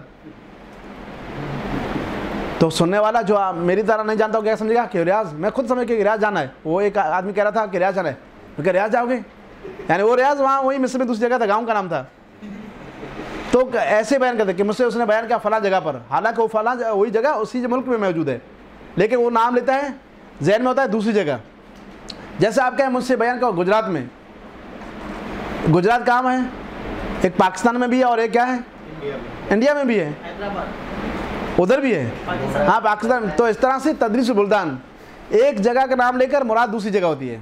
تو سننے والا جو میری طرح نہیں جانتا ہو کیا سمجھے گا کہ ریاض، میں خود سمجھ کہ ریاض جانا ہے۔ وہ ایک آدمی کہہ رہا تھا کہ ریاض جانا ہے۔ میں کہ ریاض جاؤ گے؟ یعنی وہ ریاض وہاں وہی مصر میں دوسری جگہ تھا گاؤں کا نام تھا۔ تو ایسے بیان کرتے کہ مجھ سے اس نے بیان کیا فلاں جگہ پر۔ حالانکہ وہ فلاں وہی جگہ اسی ملک میں موجود ہے۔ لیکن وہ نام لیتا ہے ذہن میں ہوتا ہے دوسری جگہ۔ جیسے آپ کہیں مجھ سے بیان کا گجرات میں۔ گجرات کہاں ہے؟ ایک پاکستان میں بھی ہے اور ایک کیا ہے؟
انڈیا میں۔
بھی ہے۔ ادھر بھی ہے۔ ہاں پاکستان۔ تو اس طرح سے تدریس بلدان۔ ایک جگہ کا نام لے کر مراد دوسری جگہ ہوتی ہے۔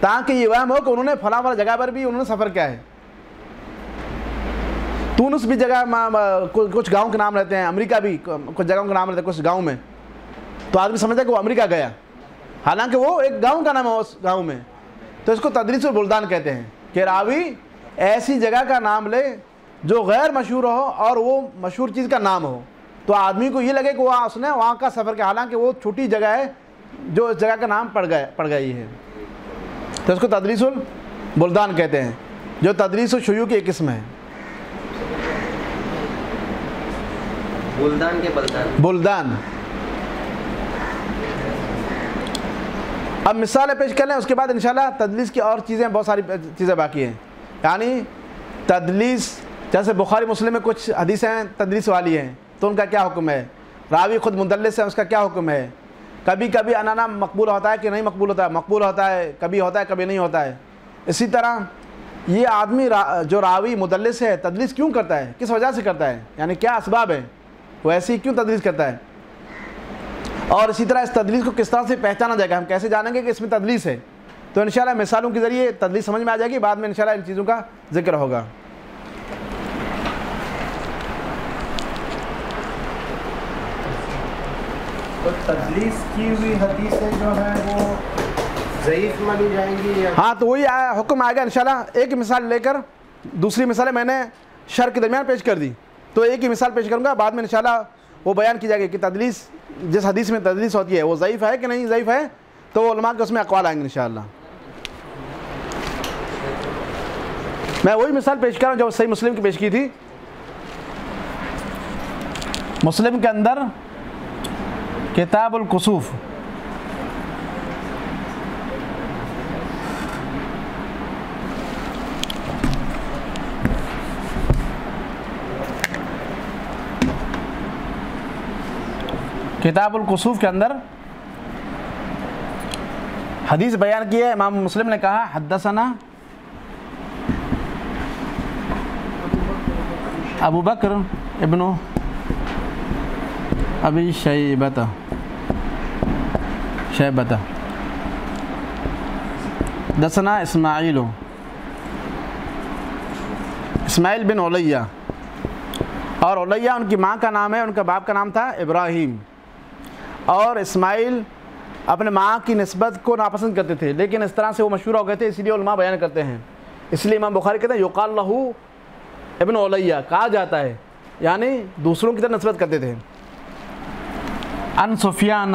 تاکہ یہ وہم ہو کہ انہوں نے فلاں والا جگہ پر بھی انہوں نے سفر کیا ہے۔ تونس بھی جگہ کچھ گاؤں کے نام رہتے ہیں، امریکہ بھی کچھ جگہوں کے نام رہتے ہیں، کچھ گاؤں میں۔ تو آدمی سمجھتا ہے کہ وہ امریکہ گیا۔ حالانکہ وہ ایک گاؤں کا نام ہے اس گاؤں میں۔ تو اس کو تدریس البلدان کہتے ہیں کہ راوی ایسی جگہ کا نام لے جو غیر مشہور ہو اور وہ مشہور چیز کا نام ہو۔ تو آدمی کو یہ لگے کہ وہاں اس نے وہاں کا سفر کیا، حالانکہ وہ چھوٹی جگہ ہے جو اس جگہ کا نام پڑ گئے پڑ گئی ہے۔ تو اس کو تدریس البلدان کہتے ہیں جو تدریس الشیوع کی ایک قسم ہے۔
بلدان کے بلدان۔
بلدان۔ اب مثالیں پیش کر لیں اس کے بعد انشاءاللہ تدلیس کی اور چیزیں بہت ساری چیزیں باقی ہیں۔ یعنی تدلیس جیسے بخاری مسلم میں کچھ حدیثیں تدلیس والی ہیں تو ان کا کیا حکم ہے؟ راوی خود مدلس ہے اس کا کیا حکم ہے؟ کبھی کبھی انانا مقبول ہوتا ہے کہ نہیں مقبول ہوتا ہے؟ مقبول ہوتا ہے، کبھی ہوتا ہے، کبھی نہیں ہوتا ہے۔ اسی طرح یہ آدمی جو راوی مدلس ہے، تدلیس کیوں کرتا ہے؟ کس وجہ سے کرتا ہے؟ یعنی کیا اسباب ہے وہ ایسی کیوں تدلیس کرتا ہے؟ اور اسی طرح اس تدلیس کو کس طرح سے پہچانا جائے گا؟ ہم کیسے جانیں گے کہ اس میں تدلیس ہے؟ تو انشاءاللہ مثالوں کے ذریعے تدلیس سمجھ میں آ جائے گی، بعد میں انشاءاللہ ان چیزوں کا ذکر ہوگا۔
تو تدلیس کی ہوئی حدیثیں جو ہیں وہ ضعیف مانی جائیں گی
ہاں تو وہی آیا حکم آئے گا انشاءاللہ۔ ایک ہی مثال لے کر دوسری مثالیں میں نے شر کے درمیان پیش کر دی۔ تو ایک ہی مثال پیش کروں گا، بعد میں انشاءاللہ وہ بیان کی جائے گی کہ تدلیس جس حدیث میں تدلیس ہوتی ہے، وہ ضعیف ہے کہ نہیں ضعیف ہے؟ تو وہ علماء کے اس میں اقوال آئیں گے انشاءاللہ۔ میں وہی مثال پیش کر رہا ہوں جو صحیح مسلم کی پیش کی تھی۔ مسلم کے اندر کتاب القصوف۔ کتاب القصوف کے اندر حدیث بیان کی ہے۔ امام مسلم نے کہا، حدثنا ابو بکر ابن ابی شیبت شیبت دسنا اسماعیل اسماعیل بن علیہ۔ اور علیہ ان کی ماں کا نام ہے، ان کا باپ کا نام تھا ابراہیم۔ اور اسماعیل اپنے ماں کی نسبت کو ناپسند کرتے تھے، لیکن اس طرح سے وہ مشہور ہو گئے تھے، اسی لیے علماء بیان کرتے ہیں۔ اس لیے امام بخاری کہتے ہیں، یقال لہو ابن علیہ، کہا جاتا ہے۔ یعنی دوسروں کی طرح نسبت کرتے تھے۔ ان سفیان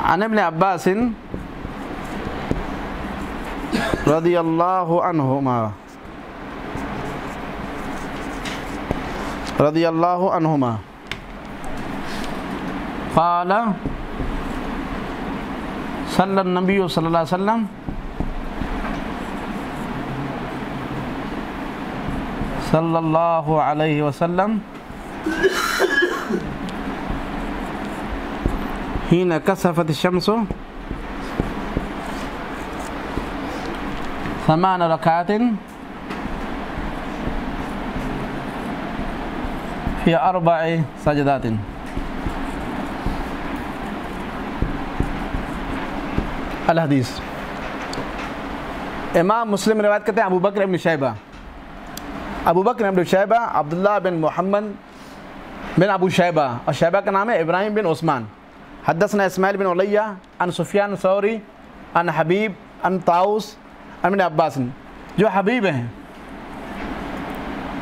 عن ابن عباس رضي الله عنهما رضي الله عنهما قال صلى النبي صلى الله عليه وسلم صلى الله عليه وسلم حين كسفت الشمس ثمان ركعات في أربع سجدات. الحدیث امام مسلم روایت کرتے ہیں ابو بکر ابن شیبہ۔ ابو بکر ابن شیبہ، عبداللہ بن محمد بن ابو شیبہ۔ اور شیبہ کا نام ہے ابراہیم بن عثمان۔ حدثنا اسماعیل بن علیہ ان سفیان ثوری ان حبیب ان طاؤس ان بن عباس۔ جو حبیب ہیں۔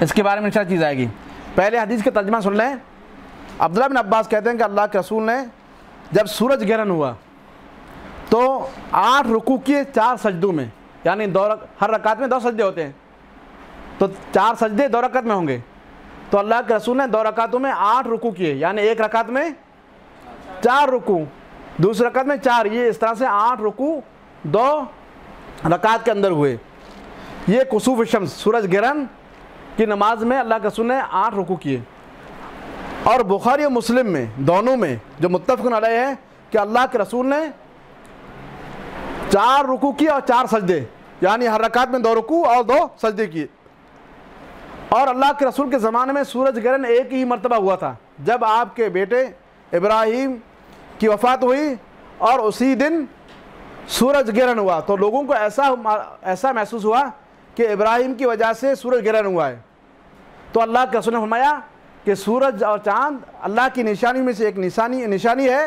اس کے بارے میں انشاءاللہ چیز آئے گی۔ پہلے حدیث کا ترجمہ سن لیں۔ عبداللہ بن عباس کہتے ہیں کہ اللہ کے رسول نے جب سورج گرہن ہوا تو آٹھ رکوع کیے چار سجدوں میں یعنی دو رک ہر رکعت میں دو سجدے ہوتے ہیں۔ تو چار سجدے دو رکعت میں ہوں گے۔ تو اللہ کے رسول نے دو رکعتوں میں آٹھ رکوع کیے یعنی ایک رکعت میں چار رکوع، دوسری رکعت میں چار۔ یہ اس طرح سے آٹھ رکوع دو رکعت کے اندر ہوئے۔ یہ کسوف شمس، سورج گرہن کی نماز میں اللہ کے رسول نے آٹھ رکوع کیے۔ اور بخاری و مسلم میں، دونوں میں جو متفق علیہ ہے کہ اللہ کے رسول نے چار رکوع کیے اور چار سجدے یعنی ہر رکعت میں دو رکوع اور دو سجدے کیے اور اللہ کے رسول کے زمانے میں سورج گرہن ایک ہی مرتبہ ہوا تھا۔ جب آپ کے بیٹے ابراہیم کی وفات ہوئی اور اسی دن سورج گرہن ہوا، تو لوگوں کو ایسا ایسا محسوس ہوا کہ ابراہیم کی وجہ سے سورج گرہن ہوا ہے۔ تو اللہ کے رسول نے فرمایا کہ سورج اور چاند اللہ کی نشانی میں سے ایک نشانی نشانی ہے۔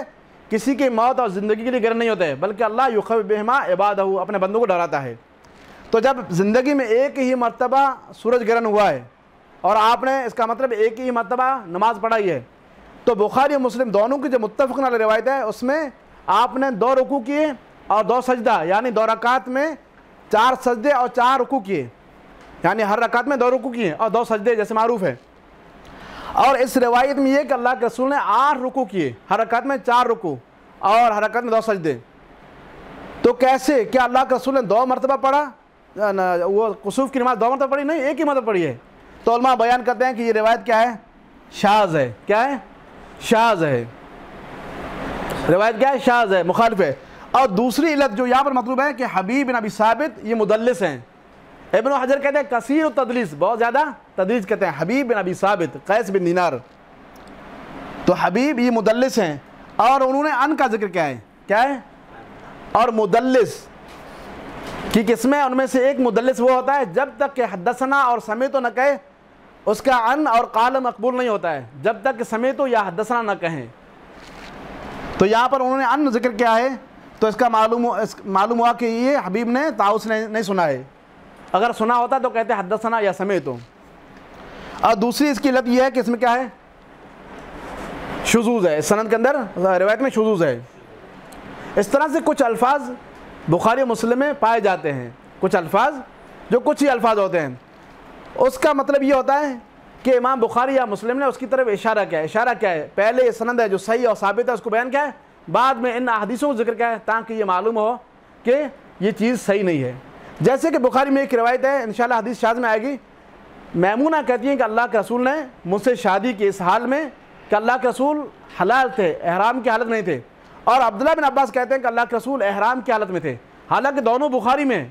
کسی کی موت اور زندگی کے لیے گرہن نہیں ہوتا ہے بلکہ اللہ یخوف بہما عبادہ اپنے بندوں کو ڈراتا ہے۔ تو جب زندگی میں ایک ہی مرتبہ سورج گرہن ہوا ہے، اور آپ نے اس کا مطلب ایک ہی مرتبہ نماز پڑھائی ہے، تو بخاری و مسلم دونوں کی جو متفق علیہ روایت ہے، اس میں آپ نے دو رکوع کیے اور دو سجدہ یعنی دو رکعت میں چار سجدے اور چار رکوع کیے۔ یعنی ہر رکعت میں دو رکوع کیے اور دو سجدے جیسے معروف ہے۔ اور اس روایت میں یہ کہ اللہ کے رسول نے آٹھ رکوع کیے، ہر رکعت میں چار رکوع اور ہر رکعت میں دو سجدے۔ تو کیسے؟ کیا اللہ کے رسول نے دو مرتبہ پڑھا؟ وہ قصوف کی نماز دو مرتبہ پڑھی؟ نہیں، ایک ہی مرتبہ پڑھی ہے۔ تو علماء بیان کرتے ہیں کہ یہ روایت کیا ہے؟ شاذ ہے۔ کیا ہے؟ شاذ ہے۔ روایت کیا ہے؟ شاذ ہے، مخالف ہے۔ اور دوسری علت جو یہاں پر مطلوب ہے کہ حبیب بن ابی ثابت یہ مدلس ہیں۔ ابن حجر کہتے ہیں کثیر تدلیس بہت زیادہ تدلیس کہتے ہیں۔ حبیب بن ابی ثابت، قیس بن دینار۔ تو حبیب یہ مدلس ہیں اور انہوں نے ان کا ذکر کیا ہے۔ کیا ہے؟ اور مدلس۔ کہ کس میں ان میں سے ایک مدلس وہ ہوتا ہے، جب تک کہ حدثنا اور سمیتو نہ کہے، اس کا ان اور قال مقبول نہیں ہوتا ہے۔ جب تک کہ سمیتو یا حدثنا نہ کہیں۔ تو یہاں پر انہوں نے ان ذکر کیا ہے، تو اس کا معلوم معلوم ہوا کہ یہ حبیب نے تاؤس نے نہیں سنا ہے۔ اگر سنا ہوتا تو کہتے حدثنا یا سمیتو اور دوسری اس کی علت یہ ہے کہ اس میں کیا ہے؟ شذوذ ہے۔ سند کے اندر، روایت میں شذوذ ہے۔ اس طرح سے کچھ الفاظ بخاری مسلم میں پائے جاتے ہیں۔ کچھ الفاظ جو کچھ ہی الفاظ ہوتے ہیں۔ اس کا مطلب یہ ہوتا ہے کہ امام بخاری یا مسلم نے اس کی طرف اشارہ کیا ہے۔ اشارہ کیا ہے؟ پہلے یہ سند ہے جو صحیح اور ثابت ہے، اس کو بیان کیا ہے۔ بعد میں ان احادیثوں کو ذکر کیا ہے تاکہ یہ معلوم ہو کہ یہ چیز صحیح نہیں ہے۔ جیسے کہ بخاری میں ایک روایت ہے، انشاءاللہ حدیث شاذ میں آئے گی۔ میمونہ کہتی ہیں کہ اللہ کے رسول نے مجھ سے شادی کی اس حال میں کہ اللہ کے رسول حلال تھے، احرام کی حالت نہیں تھے۔ اور عبداللہ بن عباس کہتے ہیں کہ اللہ کے رسول احرام کی حالت میں تھے۔ حالانکہ دونوں بخاری میں،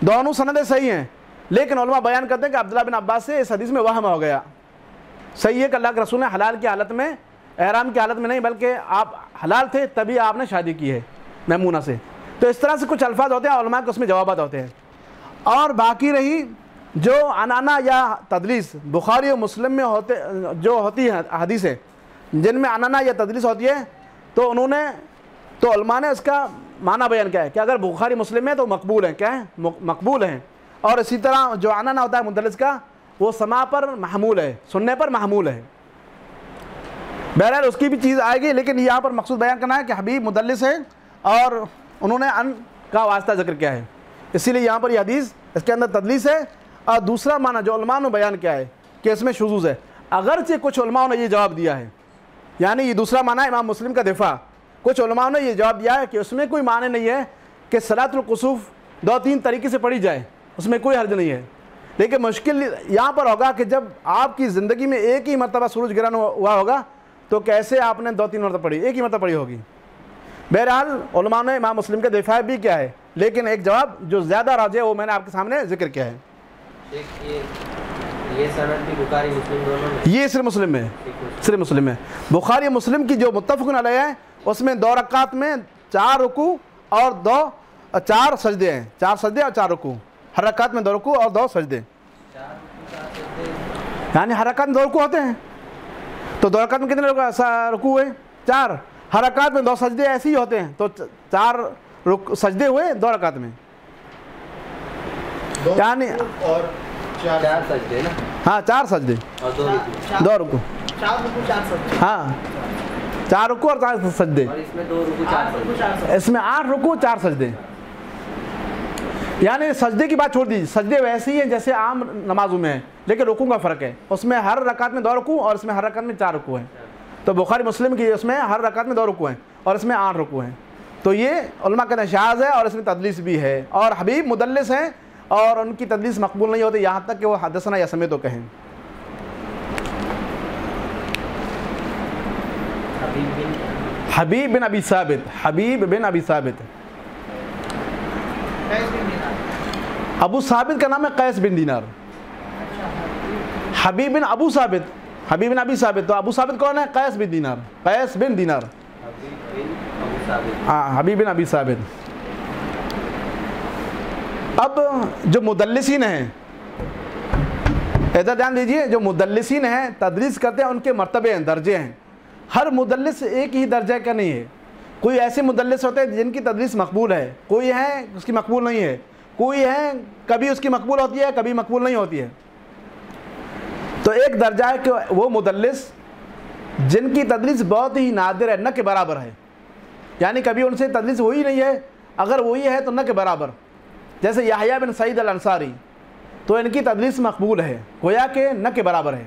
دونوں سندیں صحیح ہیں۔ لیکن علماء بیان کرتے ہیں کہ عبداللہ بن عباس سے اس حدیث میں وہم ہو گیا۔ صحیح ہے کہ اللہ کے رسول نے حلال کی حالت میں، احرام کی حالت میں نہیں، بلکہ آپ حلال تھے تبھی آپ نے شادی کی ہے، میمونہ سے۔ تو اس طرح سے کچھ الفاظ ہوتے ہیں علماء کے اس میں جوابات ہوتے ہیں۔ اور باقی رہی جو انانا یا تدلیس، بخاری و مسلم میں ہوتے، جو ہوتی ہیں حدیثیں، جن میں انانا یا تدلیس ہوتی ہے، تو انہوں نے، تو علماء نے اس کا معنی بیان کیا ہے کہ اگر بخاری مسلم ہے تو مقبول ہیں، کیا ہے مقبول ہیں۔ اور اسی طرح جو انانا ہوتا ہے مدلس کا، وہ سما پر محمول ہے، سننے پر محمول ہے۔ بہرحال اس کی بھی چیز آئے گی، لیکن یہاں پر مقصود بیان کرنا ہے کہ حبیب مدلس ہے اور انہوں نے ان کا واسطہ ذکر کیا ہے۔ اسی لیے یہاں پر یہ حدیث اس کے اندر تدلیس ہے اور دوسرا معنی جو علماء نے بیان کیا ہے کہ اس میں شذوذ ہے۔ اگرچہ کچھ علماء نے یہ جواب دیا ہے یعنی یہ دوسرا معنی ہے امام مسلم کا دفاع۔ کچھ علماء نے یہ جواب دیا ہے کہ اس میں کوئی معنی نہیں ہے کہ صلاۃ القصوف دو تین طریقے سے پڑھی جائے، اس میں کوئی حرج نہیں ہے۔ لیکن مشکل یہاں پر ہوگا کہ جب آپ کی زندگی میں ایک ہی مرتبہ سورج گرہن ہوا ہوگا تو کیسے آپ نے دو تین مرتبہ پڑھی؟ ایک ہی مرتبہ پڑھی ہوگی۔ بہرحال علماء نے امام مسلم کا دفاع بھی کیا ہے لیکن ایک جواب جو زیادہ راج ہے وہ میں نے آپ کے سامنے ذکر کیا ہے۔ یہ صرف مسلم میں صرف مسلم میں بخاری مسلم کی جو متفق علیہ ہے اس میں دو رکعت میں چار رکو اور دو چار سجدے ہیں۔ چار سجدے اور چار رکو ہر رکعت میں دو رکو اور دو سجدے۔ یعنی ہر رکعت میں دو رکو ہوتے ہیں۔ تو دو رکعت میں کتنے رکو ہوئے؟ چار۔ ہر رکعت میں دو سجدے ایسے ہی ہوتے ہیں۔ تو چار سجدے ہوئے دو رکعت میں۔ یعنی ہاں چار سجدے۔ دو رکو ہاں۔ چار رکو اور چار سجدے۔ اس میں آٹھ رکو چار سجدے۔ یعنی سجدے کی بات چھوڑ دیجیے۔ سجدے ویسے ہی ہیں جیسے عام نمازوں میں ہیں لیکن رکو کا فرق ہے۔ اس میں ہر رکعت میں دو رکو اور اس میں ہر رکعت میں چار رکو ہیں۔ تو بخاری مسلم کی اس میں ہر رکعت میں دو رکو ہیں اور اس میں آٹھ رکو ہیں۔ تو یہ علماء کا نشاز ہے اور اس میں تدلیس بھی ہے۔ اور حبیب مدلس ہیں اور ان کی تدلیس مقبول نہیں ہوتی، یہاں تک کہ وہ حدثنا یا سمیت تو کہیں۔ حبیب بن ابی ثابت، حبیب بن ابی ثابت۔ ابو ثابت کا نام ہے قیس بن دینار۔ حبیب بن ابو ثابت۔ حبیب بن ابی ثابت تو ابو ثابت کون ہے قیس بن دینار قیس بن دینار ہاں حبیب بن ابی ثابت اب جو مدلسین ہیں ادھر دھیان دیجیے جو مدلسین ہیں تدریس کرتے ہیں ان کے مرتبے ہیں درجے ہیں ہر مدلس ایک ہی درجہ کا نہیں ہے کوئی ایسے مدلس ہوتے ہیں جن کی تدریس مقبول ہے کوئی ہے اس کی مقبول نہیں ہے کوئی ہے کبھی اس کی مقبول ہوتی ہے کبھی مقبول نہیں ہوتی ہے تو ایک درجہ ہے کہ وہ مدلس جن کی تدریس بہت ہی نادر ہے، نہ کے برابر ہے۔ یعنی کبھی ان سے تدریس وہی نہیں ہے، اگر وہی ہے تو نہ کے برابر۔ جیسے یحییٰ بن سعید الانصاری، تو ان کی تدلیس مقبول ہے، گویا کہ نہ کے برابر ہے۔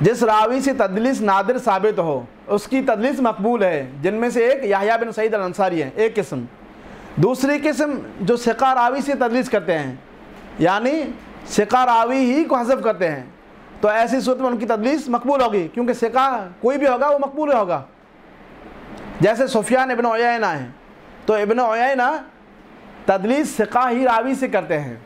جس راوی سے تدلیس نادر ثابت ہو، اس کی تدلیس مقبول ہے۔ جن میں سے ایک یحییٰ بن سعید الانصاری ہے، ایک قسم۔ دوسری قسم جو سقہ راوی سے تدلیس کرتے ہیں یعنی سقہ راوی ہی کو حذف کرتے ہیں۔ تو ایسی صورت میں ان کی تدلیس مقبول ہوگی، کیونکہ سقہ کوئی بھی ہوگا وہ مقبول ہوگا۔ جیسے سفیان ابن عیینہ ہیں، تو ابن عیینہ تدلیس سقہ ہی راوی سے کرتے ہیں۔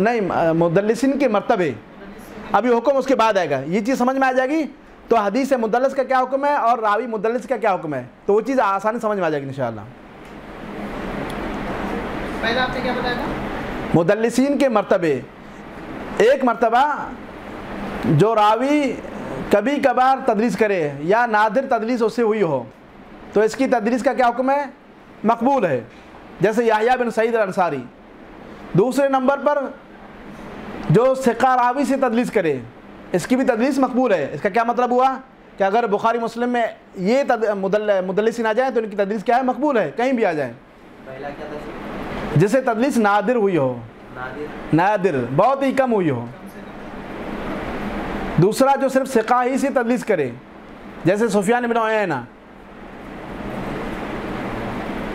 نہیں، مدلسین کے مرتبے۔ ابھی حکم اس کے بعد آئے گا۔ یہ چیز سمجھ میں آ جائے گی؟ تو حدیث مدلس کا کیا حکم ہے اور راوی مدلس کا کیا حکم ہے؟ تو وہ چیز آسانی سمجھ میں آ جائے گی انشاءاللہ۔
پہلے آپ نے کیا بتایا تھا؟
مدلسین کے مرتبے۔ ایک مرتبہ جو راوی کبھی کبھار تدریس کرے یا نادر تدریس اس سے ہوئی ہو، تو اس کی تدریس کا کیا حکم ہے؟ مقبول ہے۔ جیسے یحییٰ بن سعید الانصاری۔ دوسرے نمبر پر جو سقہ راوی سے تدلیس کرے، اس کی بھی تدلیس مقبول ہے۔ اس کا کیا مطلب ہوا؟ کہ اگر بخاری مسلم میں یہ مدلسین آ جائیں تو ان کی تدلیس کیا ہے؟ مقبول ہے، کہیں بھی آ جائیں۔
پہلا کیا
جسے تدلیس نادر ہوئی ہو۔
نادر،
بہت ہی کم ہوئی ہو۔ دوسرا جو صرف سقہ ہی سے تدلیس کرے، جیسے سفیان بن عیینہ۔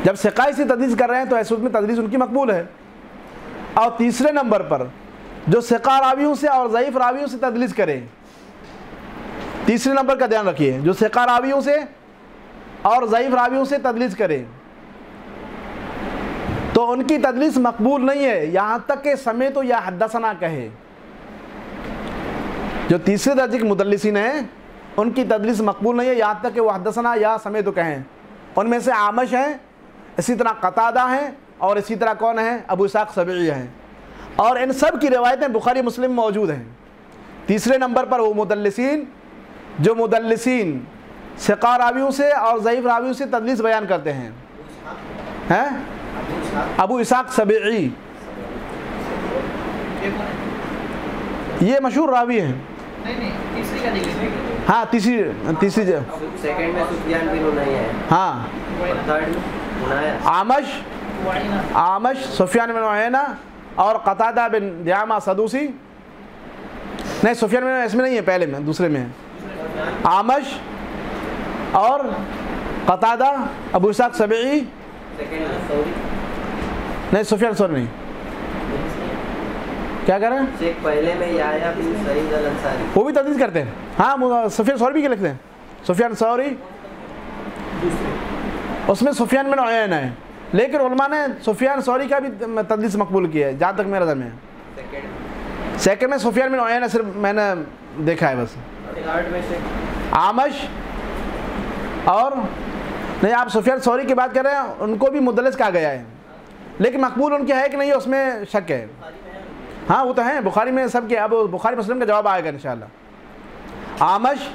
جب سقائی سے تدلیس کر رہے ہیں تو ایسے میں تدلیس ان کی مقبول ہے۔ اور تیسرے نمبر پر، جو سقا راویوں سے اور ضعیف راویوں سے تدلیس کرے۔ تیسرے نمبر کا دھیان رکھیے، جو سقا راویوں سے اور ضعیف راویوں سے تدلیس کرے۔ تو ان کی تدلیس مقبول نہیں ہے۔ یہاں تک کہ سمے تو یا حدثنا کہے۔ جو تیسرے درجے کے مدلسین ہیں، ان کی تدلیس مقبول نہیں ہے۔ یہاں تک کہ وہ حدثنا یا سمے تو کہیں۔ ان میں سے عامش ہیں، اسی طرح قطادہ ہیں اور اسی طرح کون ہیں؟ ابو اسحاق سبعی ہیں۔ اور ان سب کی روایتیں بخاری مسلم موجود ہیں۔ تیسرے نمبر پر وہ مدلسین، جو مدلسین سقا راویوں سے اور ضعیف راویوں سے تدلیس بیان کرتے ہیں۔ ہیں؟ ابو اسحاق سبعی
یہ
مشہور راوی ہیں۔
نہیں نہیں تیسری کا نہیں لکھیں
ہاں تیسری تیسری ہاں۔ آمش آمش سفیان بن عینہ اور قطادہ بن دیامہ صدوسی نہیں سفیان بن اس میں نہیں ہے پہلے میں دوسرے میں ہے۔ آمش اور قطادہ ابو اسحاق سبعی نہیں سفیان سور نہیں۔ کیا کر رہے ہیں؟
پہلے میں یایا بن سعید الانصاری۔
وہ بھی تدریس کرتے ہیں۔ ہاں سفیان سوری بھی کے لکھتے ہیں۔ سفیان سوری اس میں سفیان بن عینہ ہے لیکن علماء نے سفیان سوری کا بھی تدریس مقبول کیا ہے۔ جہاں تک میرا ذہن میں ہے۔
سیکنڈ
میں سفیان بن عینہ صرف میں نے دیکھا ہے بس۔ آمش اور نہیں آپ سفیان سوری کی بات کر رہے ہیں ان کو بھی مدلس کہا گیا ہے۔ لیکن مقبول ان کے ہے کہ نہیں، اس میں شک ہے۔ ہاں وہ تو ہیں۔ بخاری میں سب کے، اب بخاری مسلم کا جواب آئے گا انشاءاللہ۔ آمش،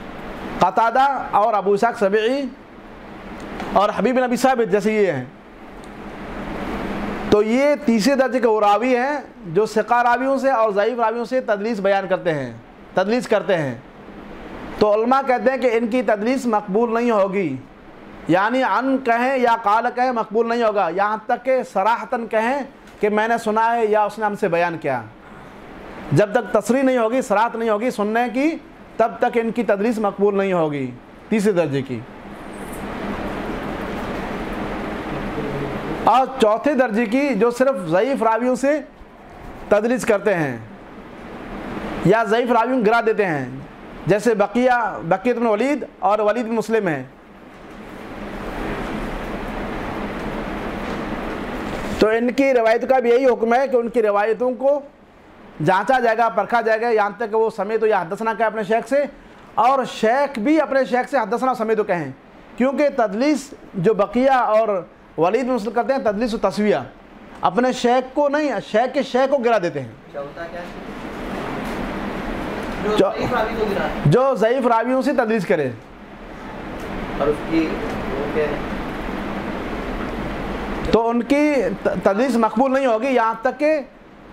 قطادہ اور ابو اسحاق سبعی اور حبیب بن ابی ثابت جیسے یہ ہیں۔ تو یہ تیسرے درجے کے وہ راوی ہیں جو سقا راویوں سے اور ضعیف راویوں سے تدلیس بیان کرتے ہیں، تدلیس کرتے ہیں۔ تو علماء کہتے ہیں کہ ان کی تدلیس مقبول نہیں ہوگی۔ یعنی ان کہیں یا قال کہیں مقبول نہیں ہوگا۔ یہاں تک کہ سراحتاً کہیں کہ میں نے سنا ہے یا اس نے ہم سے بیان کیا۔ جب تک تصریح نہیں ہوگی سراحت نہیں ہوگی سننے کی، تب تک ان کی تدریس مقبول نہیں ہوگی۔ تیسرے درجے کی۔ اور چوتھے درجے کی جو صرف ضعیف راویوں سے تدریس کرتے ہیں یا ضعیف راویوں گرا دیتے ہیں، جیسے بقیہ بقیت بن ولید اور ولید بن مسلم ہیں۔ تو ان کی روایت کا بھی یہی حکم ہے کہ ان کی روایتوں کو جانچا جائے گا پرکھا جائے گا یہاں تک کہ وہ سمیت یا حدثنا کہیں اپنے شیخ سے اور شیخ بھی اپنے شیخ سے حدثنا سمیت کہیں۔ کیونکہ تدلیس جو بقیہ اور ولید مسل کرتے ہیں تدلیس و تصویہ اپنے شیخ کو نہیں شیخ کے شیخ کو گرا دیتے ہیں۔
جو ضعیف
راویوں سے تدلیس کرے۔
اور اس کی
تو ان کی تدریس مقبول نہیں ہوگی۔ یہاں تک کہ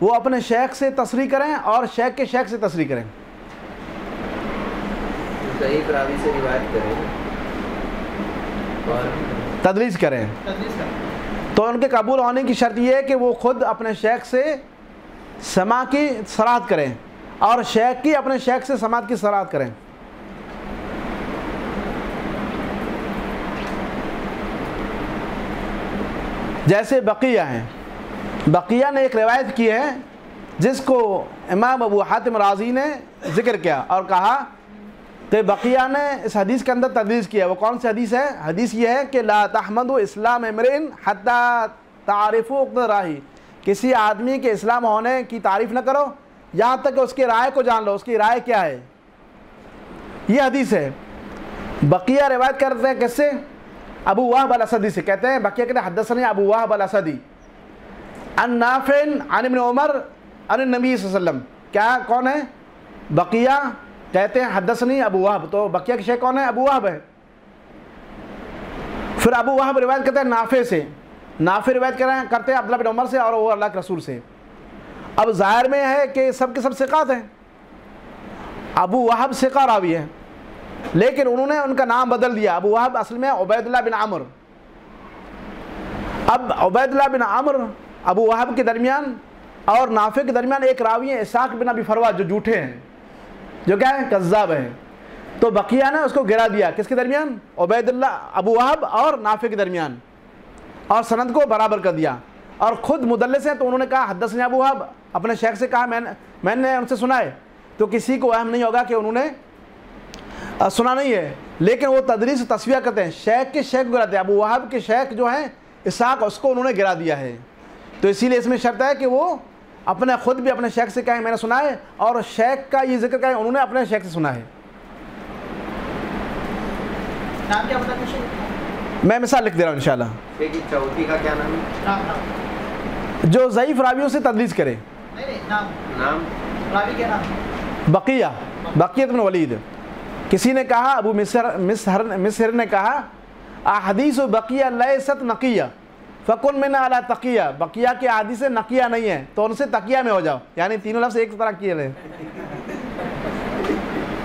وہ اپنے شیخ سے تصریح کریں اور شیخ کے شیخ سے تصریح کریں۔
سے روایت کریں۔ اور
تدریس کریں۔ تو ان کے قبول ہونے کی شرط یہ ہے کہ وہ خود اپنے شیخ سے سما کی سراحت کریں اور شیخ کی اپنے شیخ سے سماعت کی سراحت کریں۔ جیسے بقیہ ہیں۔ بقیہ نے ایک روایت کی ہے، جس کو امام ابو حاتم رازی نے ذکر کیا اور کہا کہ بقیہ نے اس حدیث کے اندر تدریس کیا۔ وہ کون سی حدیث ہے؟ حدیث یہ ہے کہ لا تحمد اسلام امرین حتی تعارف راہی کسی آدمی کے اسلام ہونے کی تعریف نہ کرو، یہاں تک کہ اس کی رائے کو جان لو، اس کی رائے کیا ہے۔ یہ حدیث ہے۔ بقیہ روایت کرتے ہیں کس سے؟ ابو واہب الاسدی سے کہتے ہیں بقیہ کہتے ہیں حدثنی ابو واہب الاسدی ان نافع عن ابن عمر عن النبی صلی اللہ علیہ وسلم کیا کون ہے بقیہ کہتے ہیں حدثنی ابو واہب تو بقیہ کی شیخ کون ہے ابو واہب ہے پھر ابو واہب روایت کرتے ہیں نافع سے نافع روایت کر رہے ہیں کرتے ہیں عبداللہ بن عمر سے اور وہ اللہ کے رسول سے اب ظاہر میں ہے کہ سب کے سب ثقات ہیں ابو وہب ثقہ راوی ہے لیکن انہوں نے ان کا نام بدل دیا۔ ابو وہب اصل میں عبید اللہ بن عمر۔ اب عبید اللہ بن عمر ابو وہب کے درمیان اور نافع کے درمیان ایک راوی ہے اساق بن ابی فرواد جو جھوٹے ہیں، جو کیا ہے کذاب ہیں۔ تو بقیہ نے اس کو گرا دیا۔ کس کے درمیان؟ عبید اللہ ابو وہب اور نافع کے درمیان۔ اور سند کو برابر کر دیا۔ اور خود مدلس ہیں تو انہوں نے کہا، حدثنی ابو وہب۔ اپنے شیخ سے کہا، میں نے میں نے ان سے سنا ہے۔ تو کسی کو اہم نہیں ہوگا کہ انہوں نے سنا نہیں ہے۔ لیکن وہ تدریس تصویہ کرتے ہیں۔ شیخ کے شیخ کو گراتے ہیں۔ ابو وہب کے شیخ جو ہیں اسحاق اس کو انہوں نے گرا دیا ہے۔ تو اسی لیے اس میں شرط ہے کہ وہ اپنے خود بھی اپنے شیخ سے کہیں میں نے سنا ہے اور شیخ کا یہ ذکر کہیں انہوں نے اپنے شیخ سے سنا ہے۔
نام کیا بتا شیخ؟
میں مثال لکھ دے رہا ہوں انشاءاللہ۔
چوتھی کا کیا نام؟ ہے
نام نام
جو ضعیف راویوں سے تدلیس کرے۔
نہیں نہیں نام۔
نام؟
راوی کے نام؟
بقیہ۔ بقیت بن ولید۔ کسی نے کہا ابو مصر مصر مصر نے کہا احادیث و بقیہ لیست نقیہ فکن میں نہ تقیہ بقیہ کے احادیث نقیہ نہیں ہے تو ان سے تقیہ میں ہو جاؤ۔ یعنی تینوں لفظ ایک طرح کیے رہے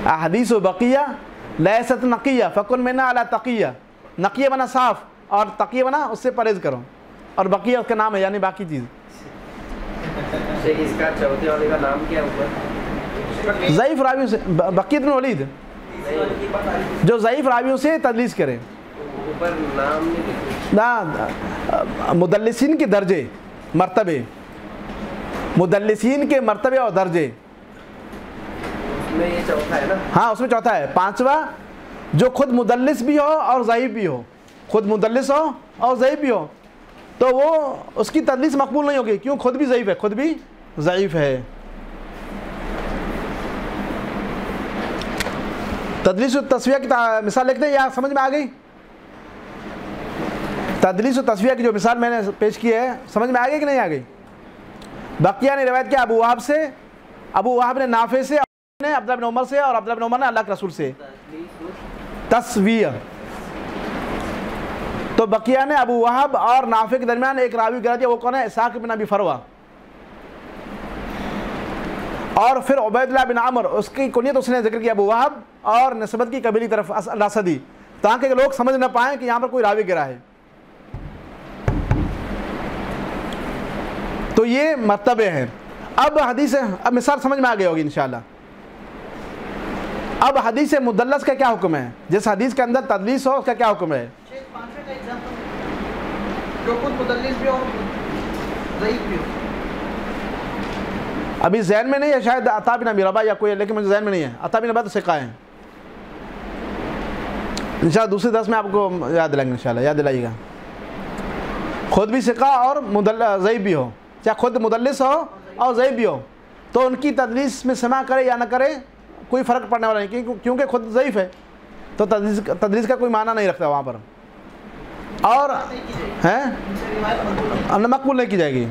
احادیث و بقیہ لیست نقیہ فکن میں نہ تقیہ۔ نقیہ بنا صاف اور تقیہ بنا اس سے پرہیز کرو۔ اور بقیہ اس کا نام ہے یعنی باقی چیز۔
اس کا چوتھے والے کا نام کیا ہے اوپر
ضعیف راویوں سے بقیت ولید۔ جو ضعیف راویوں سے تدلیس
لکھے
نہ مدلسین کے درجے مرتبے۔ مدلسین کے مرتبے اور درجے۔
اس میں یہ چوتھا ہے نا؟
ہاں اس میں چوتھا ہے۔ پانچواں جو خود مدلس بھی ہو اور ضعیف بھی ہو۔ خود مدلس ہو اور ضعیف بھی ہو۔ تو وہ اس کی تدلیس مقبول نہیں ہوگی۔ کیوں؟ خود بھی ضعیف ہے خود بھی ضعیف ہے۔ تدلیس و تصویہ کی مثال لکھتے ہیں یا سمجھ میں آ گئی؟ تدلیس و تصویہ کی جو مثال میں نے پیش کی ہے، سمجھ میں آ گئی کہ نہیں آ گئی؟ بقیہ نے روایت کیا ابو وہاب سے، ابو وہاب نے نافع سے نے عبداللہ بن عمر سے اور عبداللہ بن عمر نے اللہ کے رسول سے۔ تصویہ تو بقیہ نے ابو وہاب اور نافع کے درمیان ایک راوی گرا دیا، وہ کون ہے؟ اسحاق بن ابی فروا اور پھر عبید اللہ بن عمر، اس کی کنیت اس نے ذکر کیا ابو وہاب اور نسبت کی قبیلی طرف الاسدی تاکہ لوگ سمجھ نہ پائیں کہ یہاں پر کوئی راوی گرا ہے۔ تو یہ مرتبے ہیں۔ اب حدیث اب مثال سمجھ میں آ گئی ہوگی انشاءاللہ۔ اب حدیث مدلس کا کیا حکم ہے؟ جس حدیث کے اندر تدلیس ہو اس کا کیا حکم ہے؟ ابھی ذہن میں نہیں ہے شاید عطا بن ابی ربا یا کوئی ہے، لیکن مجھے ذہن میں نہیں ہے۔ عطا بن ربا تو سکھائے ہیں۔ انشاءاللہ دوسری درس میں آپ کو یاد دلائیں گے انشاءاللہ، یاد دلائیے گا۔ خود بھی سکھا اور مدل ضعیف بھی ہو۔ چاہے خود مدلس ہو اور ضعیف بھی ہو۔ تو ان کی تدلیس میں سما کرے یا نہ کرے کوئی فرق پڑنے والا نہیں، کیونکہ- خود ضعیف ہے۔ تو تدریس تدریس کا کوئی معنی نہیں رکھتا وہاں پر۔ اور ہیں؟
مقبول نہیں
مقبول نہیں کی جائے گی۔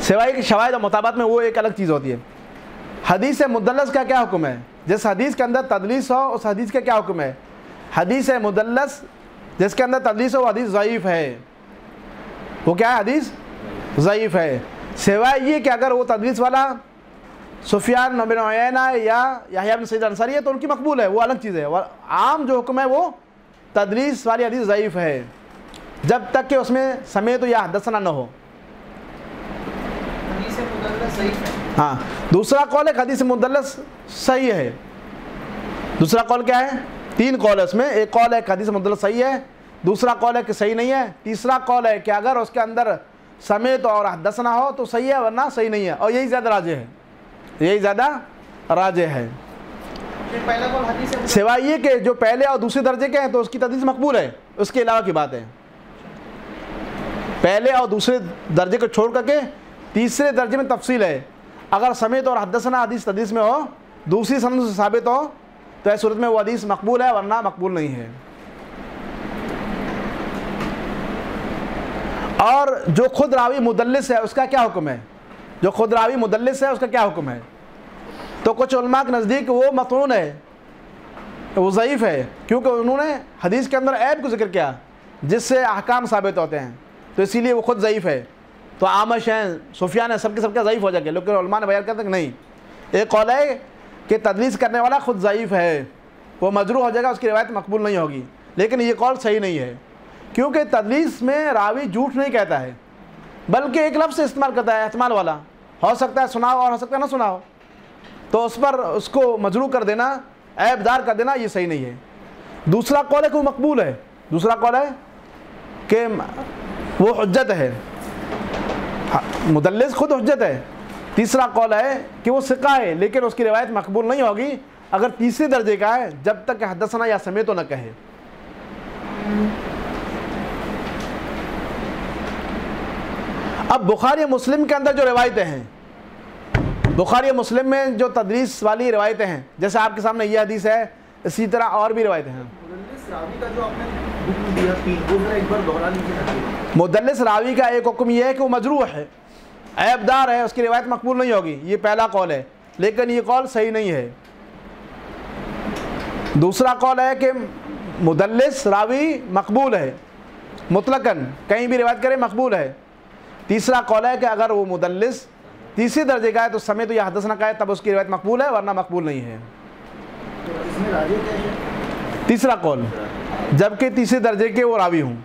سوائے کہ شواہد اور مطابعت میں وہ ایک الگ چیز ہوتی ہے۔ حدیث مدلس کا کیا حکم ہے؟ جس حدیث کے اندر تدلیس ہو، اس حدیث کا کیا حکم ہے؟ حدیث مدلس جس کے اندر تدلیس وہ حدیث ضعیف ہے۔ وہ کیا ہے حدیث؟ ضعیف ہے۔ سوائے یہ کہ اگر وہ تدلیس والا سفیان بن عیینہ ہے یا یحییٰ بن سعید انصاری ہے تو ان کی مقبول ہے وہ الگ چیز ہے۔ اور عام جو حکم ہے وہ تدلیس والی حدیث ضعیف ہے۔ جب تک کہ اس میں سمیت یا حدثنا نہ ہو۔ ہاں دوسرا قول ہے حدیث مدلس صحیح ہے۔ دوسرا قول کیا ہے؟ تین قول ہے اس میں ایک قول ہے کہ حدیث مدلس صحیح ہے دوسرا قول ہے کہ صحیح نہیں ہے تیسرا قول ہے کہ اگر اس کے اندر سمیت اور حدثنا ہو تو صحیح ہے ورنہ صحیح نہیں ہے۔ اور یہی زیادہ راجے ہے۔ یہی زیادہ راجے ہے۔ سوائے یہ کہ جو پہلے اور دوسرے درجے کے ہیں تو اس کی تدریس مقبول ہے۔ اس کے علاوہ کی بات ہے۔ پہلے اور دوسرے درجے کو چھوڑ کر کے تیسرے درجے میں تفصیل ہے۔ اگر سمیت اور حدثنا حدیث تدریس میں ہو دوسری سند سے ثابت ہو تو ایسی صورت میں وہ حدیث مقبول ہے ورنہ مقبول نہیں ہے۔ اور جو خود راوی مدلس ہے، اس کا کیا حکم ہے؟ جو خود راوی مدلس ہے، اس کا کیا حکم ہے؟ تو کچھ علماء کے نزدیک وہ متون ہے، وہ ضعیف ہے، کیونکہ انہوں نے حدیث کے اندر عیب کو ذکر کیا، جس سے احکام ثابت ہوتے ہیں۔ تو اسی لیے وہ خود ضعیف ہے۔ تو آمش ہیں، سفیان ہیں، سب کے سب کا ضعیف ہو جائے گا لیکن علماء نے بیان کرتے ہیں کہ نہیں۔ ایک قول ہے کہ تدلیس کرنے والا خود ضعیف ہے، وہ مجروح ہو جائے گا، اس کی روایت مقبول نہیں ہوگی۔ لیکن یہ قول صحیح نہیں ہے، کیونکہ تدلیس میں راوی جھوٹ نہیں کہتا ہے، بلکہ ایک لفظ سے استعمال کرتا ہے، احتمال والا۔ ہو سکتا ہے سناؤ اور ہو سکتا ہے نہ سناؤ۔ تو اس پر اس کو مجروح کر دینا، عیب دار کر دینا، یہ صحیح نہیں ہے۔ دوسرا قول ہے کہ وہ مقبول ہے۔ دوسرا قول ہے کہ وہ حجت ہے۔ ہاں، مدلس خود حجت ہے۔ تیسرا قول ہے کہ وہ سکا ہے لیکن اس کی روایت مقبول نہیں ہوگی۔ اگر تیسرے درجے کا ہے جب تک کہ حدثنا یا سمیت تو نہ کہے۔ اب بخاری مسلم کے اندر جو روایتیں ہیں بخاری مسلم میں جو تدریس والی روایتیں ہیں جیسے آپ کے سامنے یہ حدیث ہے اسی طرح اور بھی روایتیں ہیں۔
مدلس راوی کا ایک
حکم یہ ہے کہ وہ مجروح ہے۔ عیب دار ہے اس کی روایت مقبول نہیں ہوگی یہ پہلا قول ہے لیکن یہ قول صحیح نہیں ہے۔ دوسرا قول ہے کہ مدلس راوی مقبول ہے مطلقاً کہیں بھی روایت کرے مقبول ہے۔ تیسرا قول ہے کہ اگر وہ مدلس تیسری درجے کا ہے تو سمے تو یہ حدث نہ کہے تب اس کی روایت مقبول ہے ورنہ مقبول نہیں ہے؟ تیسرا قول جبکہ تیسرے درجے کے وہ راوی ہوں۔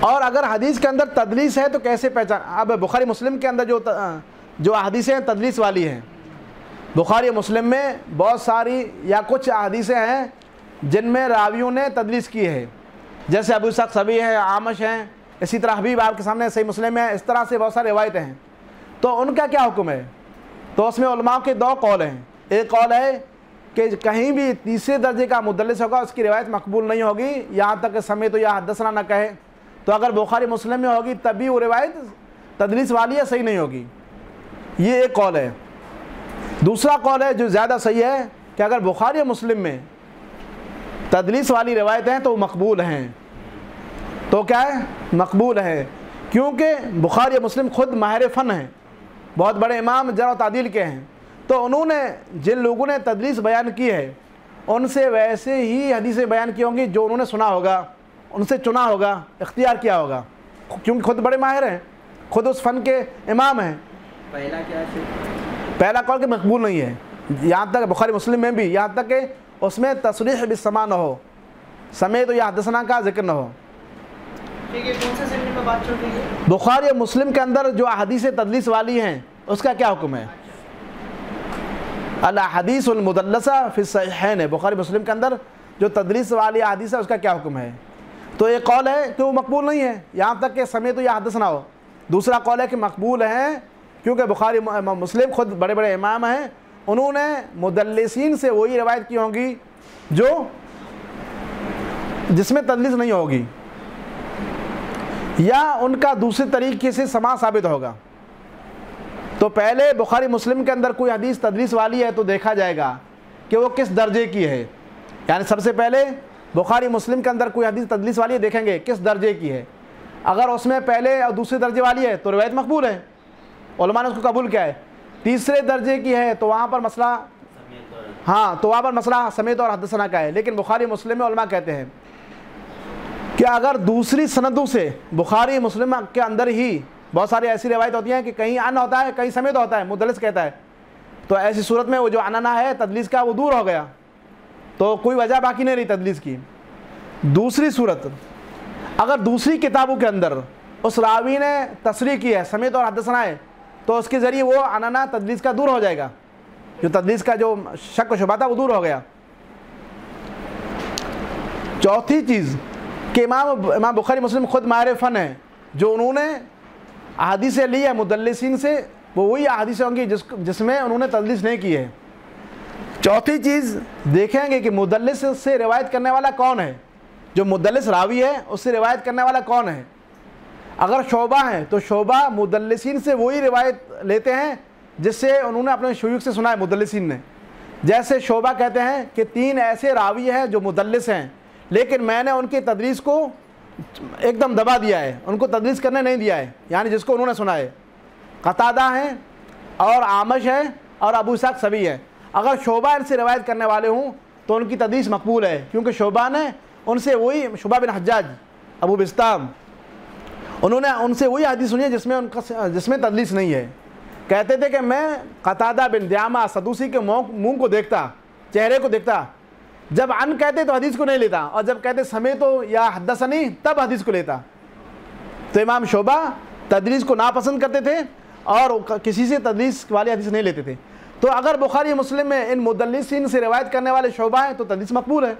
اور اگر حدیث کے اندر تدلیس ہے تو کیسے پہچان اب بخاری مسلم کے اندر جو جو احادیثیں ہیں، تدلیس والی ہیں۔ بخاری مسلم میں بہت ساری یا کچھ احادیثیں ہیں جن میں راویوں نے تدلیس کی ہے۔ جیسے ابو سخ صبی ہیں، عامش ہیں، اسی طرح حبیب آپ کے سامنے صحیح مسلم ہے اس طرح سے بہت ساری روایتیں ہیں۔ تو ان کا کیا حکم ہے؟ تو اس میں علماء کے دو قول ہیں۔ ایک قول ہے کہ کہیں بھی تیسرے درجے کا مدلس ہوگا، اس کی روایت مقبول نہیں ہوگی۔ یہاں تک کہ سمیت تو یا حدثنا نہ کہے۔ تو اگر بخاری مسلم میں ہوگی تب بھی وہ روایت تدلیس والی ہے، صحیح نہیں ہوگی۔ یہ ایک قول ہے۔ دوسرا قول ہے جو زیادہ صحیح ہے کہ اگر بخاری مسلم میں تدلیس والی روایتیں ہیں تو وہ مقبول ہیں۔ تو کیا ہے؟ مقبول ہے کیونکہ بخاری مسلم خود ماہر فن ہیں۔ بہت بڑے امام جر و تعدیل کے ہیں۔ تو انہوں نے جن لوگوں نے تدلیس بیان کی ہے، ان سے ویسے ہی حدیثیں بیان کی ہوں گی جو انہوں نے سنا ہوگا۔ ان سے چنا ہوگا اختیار کیا ہوگا؟ کیونکہ خود بڑے ماہر ہیں خود اس فن کے امام ہیں۔
پہلا کیا ہے
پہلا قول کہ مقبول نہیں ہے۔ یہاں تک بخاری مسلم میں بھی یہاں تک کہ اس میں تصریح بالسما نہ ہو۔ سمیت تو یا حدثنا کا ذکر نہ ہو۔ بخاری اور مسلم کے اندر جو احادیث تدلیس والی ہیں اس کا کیا حکم ہے؟ الحدیث المدلسہ فی الصحیحین۔ ہے بخاری مسلم کے اندر جو تدلیس والی احادیث ہے اس کا کیا حکم ہے؟ تو ایک قول ہے کہ وہ مقبول نہیں ہے۔ یہاں تک کہ سمیت تو یا حدث نہ ہو۔ دوسرا قول ہے کہ مقبول ہیں کیونکہ بخاری مسلم خود بڑے بڑے امام ہیں۔ انہوں نے مدلسین سے وہی روایت کی ہوں گی جو جس میں تدلیس نہیں ہوگی۔ یا ان کا دوسرے طریقے سے سما ثابت ہوگا۔ تو پہلے بخاری مسلم کے اندر کوئی حدیث تدلیس والی ہے تو دیکھا جائے گا کہ وہ کس درجے کی ہے۔ یعنی سب سے پہلے بخاری مسلم کے اندر کوئی حدیث تدلیس والی ہے؟ دیکھیں گے کس درجے کی ہے۔ اگر اس میں پہلے اور دوسرے درجے والی ہے تو روایت مقبول ہے۔ علماء نے اس کو قبول کیا ہے۔ تیسرے درجے کی ہے تو وہاں پر مسئلہ ہاں تو وہاں پر مسئلہ سمیت اور حدثنا کا ہے۔ لیکن بخاری مسلم میں علماء کہتے ہیں کہ اگر دوسری سندوں سے بخاری مسلم کے اندر ہی بہت ساری ایسی روایت ہوتی ہیں کہ کہیں ان ہوتا ہے، کہیں سمیت ہوتا ہے، مدلس کہتا ہے، تو ایسی صورت میں وہ جو اننا ہے، تدلیس کا وہ دور ہو گیا۔ تو کوئی وجہ باقی نہیں رہی تدلیس کی۔ دوسری صورت، اگر دوسری کتابوں کے اندر اس راوی نے تصریح کی ہے، سمیت اور حدثنا ہے، تو اس کے ذریعے وہ اننا تدلیس کا دور ہو جائے گا۔ جو تدلیس کا جو شک و شبہ تھا وہ دور ہو گیا۔ چوتھی چیز، کہ امام امام بخاری مسلم خود ماہر فن ہے۔ جو انہوں نے احادیث لی ہے مدلسین سے، وہ وہی احادیث ہوں گی جس جس میں انہوں نے تدلیس نہیں کی ہے۔ چوتھی چیز دیکھیں گے کہ مدلس سے روایت کرنے والا کون ہے؟ جو مدلس راوی ہے، اس سے روایت کرنے والا کون ہے؟ اگر شعبہ ہیں تو شعبہ مدلسین سے وہی روایت لیتے ہیں جس سے انہوں نے اپنے شیوخ سے سنا ہے، مدلسین نے۔ جیسے شعبہ کہتے ہیں کہ تین ایسے راوی ہیں جو مدلس ہیں، لیکن میں نے ان کی تدریس کو ایک دم دبا دیا ہے، ان کو تدریس کرنے نہیں دیا ہے یعنی جس کو انہوں نے سنا ہے۔ قطادہ ہیں اور آمش ہیں اور ابو اسحاق سبھی ہیں۔ اگر شعبہ ان سے روایت کرنے والے ہوں تو ان کی تدریس مقبول ہے، کیونکہ شعبہ نے ان سے وہی شعبہ بن حجاج، ابو بستام انہوں نے ان سے وہی حدیث سنی ہے جس میں ان کا جس میں تدلیس نہیں ہے۔ کہتے تھے کہ میں قطادہ بن دیامہ صدوسی کے منہ کو دیکھتا، چہرے کو دیکھتا۔ جب ان کہتے تو حدیث کو نہیں لیتا، اور جب کہتے سمے تو یا حدثنی، تب حدیث کو لیتا۔ تو امام شعبہ تدریس کو ناپسند کرتے تھے اور کسی سے تدریس والی حدیث نہیں لیتے تھے۔ تو اگر بخاری مسلم میں ان مدلسین سے روایت کرنے والے شعبہ ہیں تو تدریس مقبول ہے۔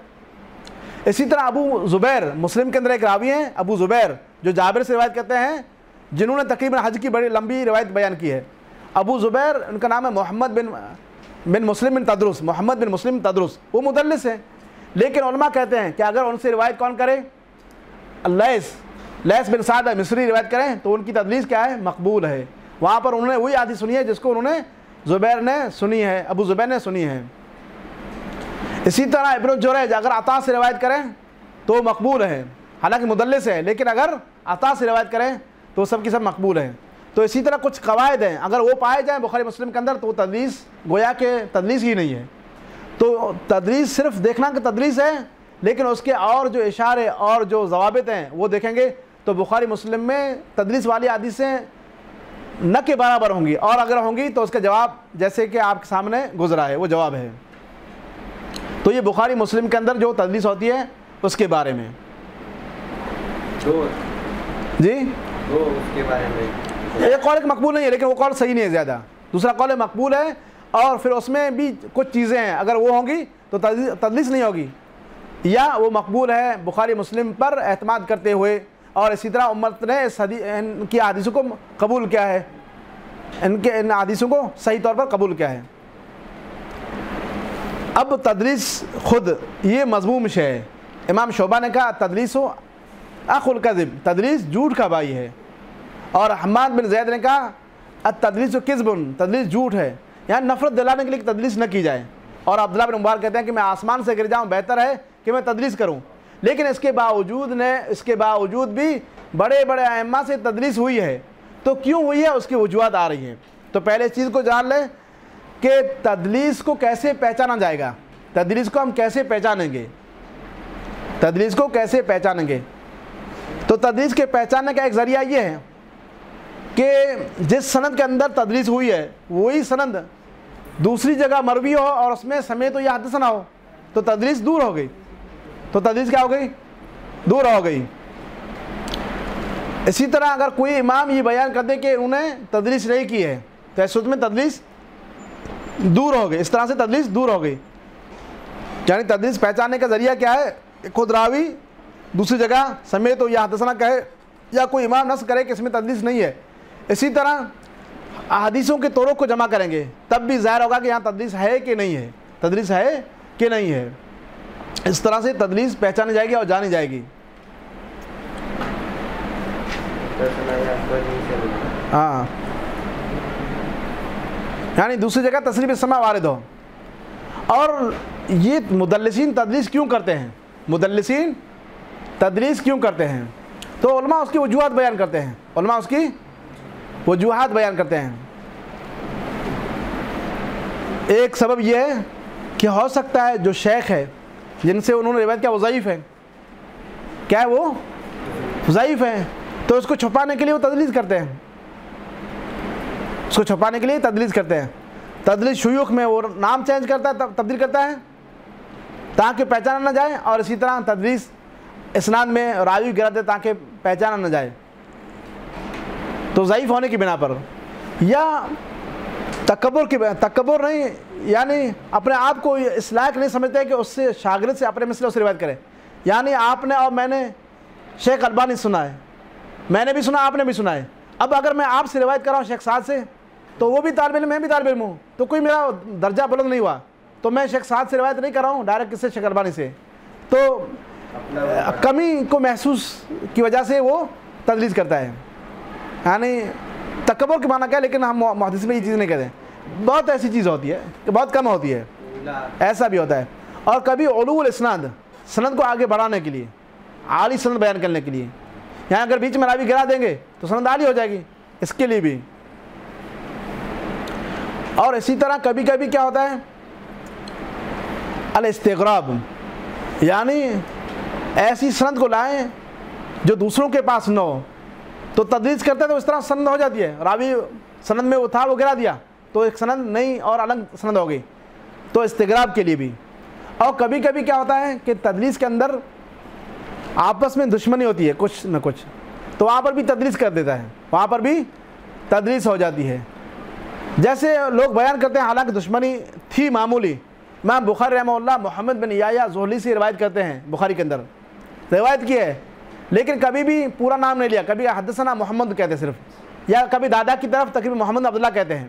اسی طرح ابو زبیر، مسلم کے اندر ایک راوی ہیں، ابو زبیر، جو جابر سے روایت کرتے ہیں، جنہوں نے تقریباً حج کی بڑی لمبی روایت بیان کی ہے۔ ابو زبیر، ان کا نام ہے محمد بن بن مسلم بن تدرس، محمد بن مسلم تدرس۔ وہ مدلس ہیں۔ لیکن علماء کہتے ہیں کہ اگر ان سے روایت کون کرے؟ لیس لیس بن سعد مصری روایت کریں تو ان کی تدلیس کیا ہے؟ مقبول ہے۔ وہاں پر انہوں نے وہی آدھی سنی ہے جس کو انہوں نے زبیر نے سنی ہے، ابو زبیر نے سنی ہے۔ اسی طرح ابن الجریج اگر عطا سے روایت کریں تو مقبول ہے۔ حالانکہ مدلس ہے، لیکن اگر عطا سے روایت کریں تو سب کی سب مقبول ہیں۔ تو اسی طرح کچھ قواعد ہیں۔ اگر وہ پائے جائیں بخاری مسلم کے اندر تو وہ تدریس گویا کہ تدریس ہی نہیں ہے۔ تو تدریس صرف دیکھنا کہ تدریس ہے، لیکن اس کے اور جو اشارے اور جو ضوابط ہیں وہ دیکھیں گے۔ تو بخاری مسلم میں تدریس والی حدیثیں نہ کے برابر ہوں گی۔ اور اگر ہوں گی تو اس کا جواب جیسے کہ آپ کے سامنے گزرا ہے وہ جواب ہے۔ تو یہ بخاری مسلم کے اندر جو تدریس ہوتی ہے اس کے بارے میں۔ جی؟ ایک قول مقبول نہیں ہے لیکن وہ قول صحیح نہیں ہے زیادہ۔ دوسرا قول مقبول ہے اور پھر اس میں بھی کچھ چیزیں ہیں۔ اگر وہ ہوں گی تو تدلیس نہیں ہوگی۔ یا وہ مقبول ہے بخاری مسلم پر اعتماد کرتے ہوئے اور اسی طرح امت نے ان کی حادثوں کو قبول کیا ہے۔ ان کے ان حادثوں کو صحیح طور پر قبول کیا ہے۔ اب تدریس خود یہ مضموم شے ہے۔ امام شعبہ نے کہا، تدریس و اخ القذب تدریس جھوٹ کا بھائی ہے۔ اور حماد بن زید نے کہا تدریس و قزبن تدریس جھوٹ ہے۔ یعنی نفرت دلانے کے لیے تدریس نہ کی جائے۔ اور عبداللہ بن مبارک کہتے ہیں کہ میں آسمان سے گر جاؤں، بہتر ہے کہ میں تدریس کروں۔ لیکن اس کے باوجود نے، اس کے باوجود بھی بڑے بڑے ائمہ سے تدریس ہوئی ہے۔ تو کیوں ہوئی ہے؟ اس کی وجوہات آ رہی ہیں۔ تو پہلے چیز کو جان لیں کہ تدلیس کو کیسے پہچانا جائے گا۔ تدلیس کو ہم کیسے پہچانیں گے؟ تدلیس کو کیسے پہچانیں گے؟ تو تدریس کے پہچاننے کا ایک ذریعہ یہ ہے کہ جس سند کے اندر تدریس ہوئی ہے، وہی سند دوسری جگہ مروی ہو اور اس میں سمیت یا حدث نہ ہو، تو تدریس دور ہو گئی۔ تو تدریس کیا ہو گئی؟ دور ہو گئی۔ اسی طرح اگر کوئی امام یہ بیان کر دے کہ انہوں نے تدریس نہیں کی ہے، تو اس میں تدریس دور ہو گئی۔ اس طرح سے تدریس دور ہو گئی۔ یعنی تدریس پہچاننے کا ذریعہ کیا ہے؟ خود راوی، دوسری جگہ سمیت ہو، یا حدثنا کہے، یا کوئی امام نص کرے کہ اس میں تدریس نہیں ہے۔ اسی طرح احادیثوں کے طوروں کو جمع کریں گے۔ تب بھی ظاہر ہوگا کہ یہاں تدریس ہے کہ نہیں ہے۔ تدریس ہے کہ نہیں ہے۔ اس طرح سے تدریس پہچانی جائے گی اور جانی جائے گی۔ ہاں۔ یعنی دوسری جگہ تصریف سما وارد ہو۔ اور یہ مدلسین تدریس کیوں کرتے ہیں؟ مدلسین تدریس کیوں کرتے ہیں؟ تو علماء اس کی وجوہات بیان کرتے ہیں۔ علماء اس کی وجوہات بیان کرتے ہیں۔ ایک سبب یہ ہے کہ ہو سکتا ہے جو شیخ ہے جن سے انہوں نے روایت کیا، وہ ضعیف ہے کیا ہے وہ؟ ضعیف ہے تو اس کو چھپانے کے لیے وہ تدلیس کرتے ہیں۔ اس کو چھپانے کے لیے تدلیس کرتے ہیں۔ تدلیس شیوخ میں وہ نام چینج کرتا ہے تبدیل کرتا ہے۔ تاکہ پہچانا نہ جائے اور اسی طرح تدریس اسناد میں راوی گرا دے تاکہ پہچانا نہ جائے۔ تو ضعیف ہونے کی بنا پر یا تکبر کی تکبر نہیں یعنی اپنے آپ کو اس لائق نہیں سمجھتے کہ اس سے شاگرد سے اپنے مسئلے سے روایت کرے یعنی آپ نے اور میں نے شیخ البانی سنا ہے۔ میں نے بھی سنا، آپ نے بھی سنا ہے۔ اب اگر میں آپ سے روایت کر رہا ہوں شیخ سعد سے، تو وہ بھی طالب علم، میں بھی طالب علم ہوں۔ تو کوئی میرا درجہ بلند نہیں ہوا۔ تو میں شیخ سعد سے روایت نہیں کر رہا ہوں، ڈائریکٹ کس سے؟ شیخ البانی سے۔ تو کمی کو محسوس کی وجہ سے وہ تدلیس کرتا ہے۔ یعنی تکبر کے معنی کیا ہے، لیکن ہم محدث میں یہ چیز نہیں کہتے۔ ہیں بہت ایسی چیز ہوتی ہے کہ بہت کم ہوتی ہے۔ ایسا بھی ہوتا ہے۔ اور کبھی علو الاسناد، سند کو آگے بڑھانے کے لیے، عالی سند بیان کرنے کے لیے۔ یہاں اگر بیچ میں راوی گرا دیں گے تو سند عالی ہو جائے گی۔ اس کے لیے بھی۔ اور اسی طرح کبھی کبھی کیا ہوتا ہے؟ الاستغراب۔ یعنی ایسی سند کو لائیں جو دوسروں کے پاس نہ ہو۔ تو تدریس کرتے تو اس طرح سند ہو جاتی ہے۔ راوی سند میں وہ تھا، وہ گرا دیا۔ تو ایک سند نئی اور الگ سند ہو گئی تو استغراب کے لیے بھی۔ اور کبھی کبھی کیا ہوتا ہے کہ تدریس کے اندر آپس میں دشمنی ہوتی ہے، کچھ نہ کچھ۔ تو وہاں پر بھی تدریس کر دیتا ہے، وہاں پر بھی تدریس ہو جاتی ہے۔ جیسے لوگ بیان کرتے ہیں، حالانکہ دشمنی تھی معمولی۔ امام بخاری رحمہ اللہ، محمد بن یا زہلی سے روایت کرتے ہیں بخاری کے اندر۔ روایت کی ہے، لیکن کبھی بھی پورا نام نہیں لیا۔ کبھی حدثنا محمد کہتے ہیں صرف، یا کبھی دادا کی طرف تقریباً محمد عبداللہ کہتے ہیں۔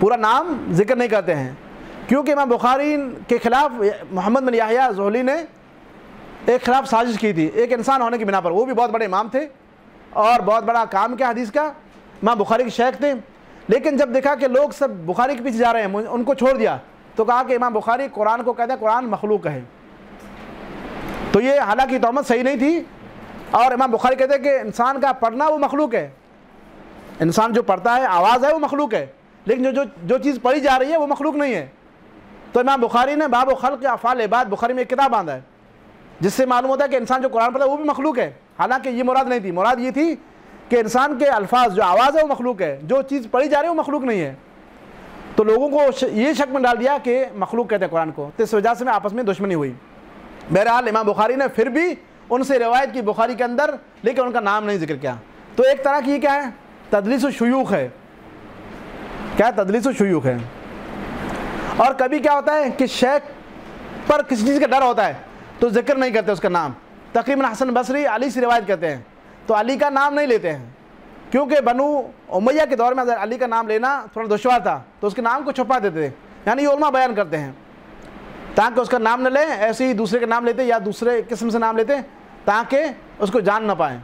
پورا نام ذکر نہیں کرتے ہیں۔ کیونکہ امام بخاری کے خلاف محمد بن یحییٰ زہلی نے ایک خلاف سازش کی تھی۔ ایک انسان ہونے کی بنا پر۔ وہ بھی بہت بڑے امام تھے اور بہت بڑا کام کیا حدیث کا۔ امام بخاری کے شیخ تھے۔ لیکن جب دیکھا کہ لوگ سب بخاری کے پیچھے جا رہے ہیں ان کو چھوڑ دیا۔ تو کہا کہ امام بخاری قرآن کو کہتے ہیں، قرآن مخلوق ہے۔ تو یہ حالانکہ تومت صحیح نہیں تھی۔ اور امام بخاری کہتے ہیں کہ انسان کا پڑھنا وہ مخلوق ہے۔ انسان جو پڑھتا ہے، آواز ہے وہ مخلوق ہے۔ لیکن جو جو جو چیز پڑھی جا رہی ہے وہ مخلوق نہیں ہے۔ تو امام بخاری نے باب و خلق افعال عباد بخاری میں ایک کتاب باندھا ہے، جس سے معلوم ہوتا ہے کہ انسان جو قرآن پڑھتا ہے وہ بھی مخلوق ہے۔ حالانکہ یہ مراد نہیں تھی، مراد یہ تھی کہ انسان کے الفاظ، جو آواز ہے وہ مخلوق ہے، جو چیز پڑھی جا رہی ہے وہ مخلوق نہیں ہے۔ تو لوگوں کو یہ شک میں ڈال دیا کہ مخلوق کہتے ہیں قرآن کو۔ تو اس وجہ سے میں آپس میں دشمنی ہوئی۔ بہرحال امام بخاری نے پھر بھی ان سے روایت کی بخاری کے اندر، لیکن ان کا نام نہیں ذکر کیا۔ تو ایک طرح کی یہ کیا ہے؟ تدلیس و شیوخ ہے۔ کیا تدلیس و شیوخ ہے؟ اور کبھی کیا ہوتا ہے کہ شیخ پر کسی چیز کا ڈر ہوتا ہے، تو ذکر نہیں کرتے اس کا نام۔ تقریباً حسن بصری علی سے روایت کرتے ہیں، تو علی کا نام نہیں لیتے ہیں۔ کیونکہ بنو امیہ کے دور میں اگر علی کا نام لینا تھوڑا دشوار تھا، تو اس کے نام کو چھپا دیتے تھے۔ یعنی یہ علماء بیان کرتے ہیں۔ تاکہ اس کا نام نہ لیں، ایسے ہی دوسرے کا نام لیتے یا دوسرے قسم سے نام لیتے، تاکہ اس کو جان نہ پائیں۔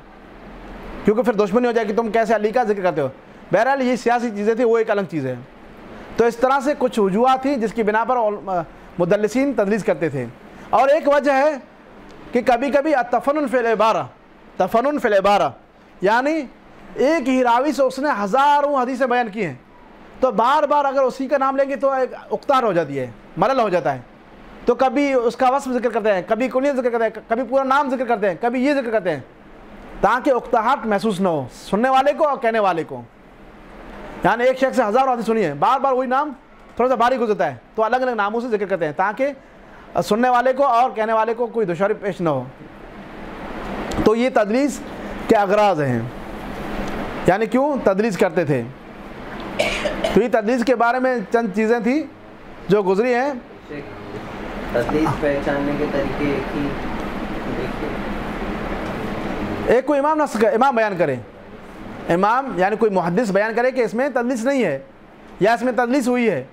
کیونکہ پھر دشمنی ہو جائے کہ تم کیسے علی کا ذکر کرتے ہو۔ بہرحال یہ سیاسی چیزیں تھیں، وہ ایک الگ چیز ہے تو اس طرح سے کچھ وجوہات تھیں جس کی بنا پر مدلسین تدلیس کرتے تھے۔ اور ایک وجہ ہے کہ کبھی کبھی تفن فی العبارہ تفن فی العبارہ یعنی ایک ہی راوی سے اس نے ہزاروں حدیثیں بیان کی ہیں۔ تو بار بار اگر اسی کا نام لیں گے تو ایک اختار ہو جاتی ہے ملل ہو جاتا ہے۔ تو کبھی اس کا وصف ذکر کرتے ہیں، کبھی کنیت ذکر کرتے ہیں، کبھی پورا نام ذکر کرتے ہیں، کبھی یہ ذکر کرتے ہیں۔ تاکہ اختہٹ محسوس نہ ہو، سننے والے کو اور کہنے والے کو۔ یعنی ایک شخص سے ہزاروں حدیث سنی ہے بار بار وہی نام تھوڑا سا بھاری گزرتا ہے۔ تو الگ الگ ناموں سے ذکر کرتے ہیں تاکہ سننے والے کو اور کہنے والے کو کوئی دشواری پیش نہ ہو۔ تو یہ تدریس کے اغراض ہیں۔ یعنی کیوں تدریس کرتے تھے؟ تو یہ تدریس کے بارے میں چند چیزیں تھیں جو گزری ہیں۔
پہچاننے کے طریقے
ایک کوئی امام نہ امام بیان کرے امام یعنی کوئی محدث بیان کرے کہ اس میں تدلیس نہیں ہے، یا اس میں تدلیس ہوئی ہے،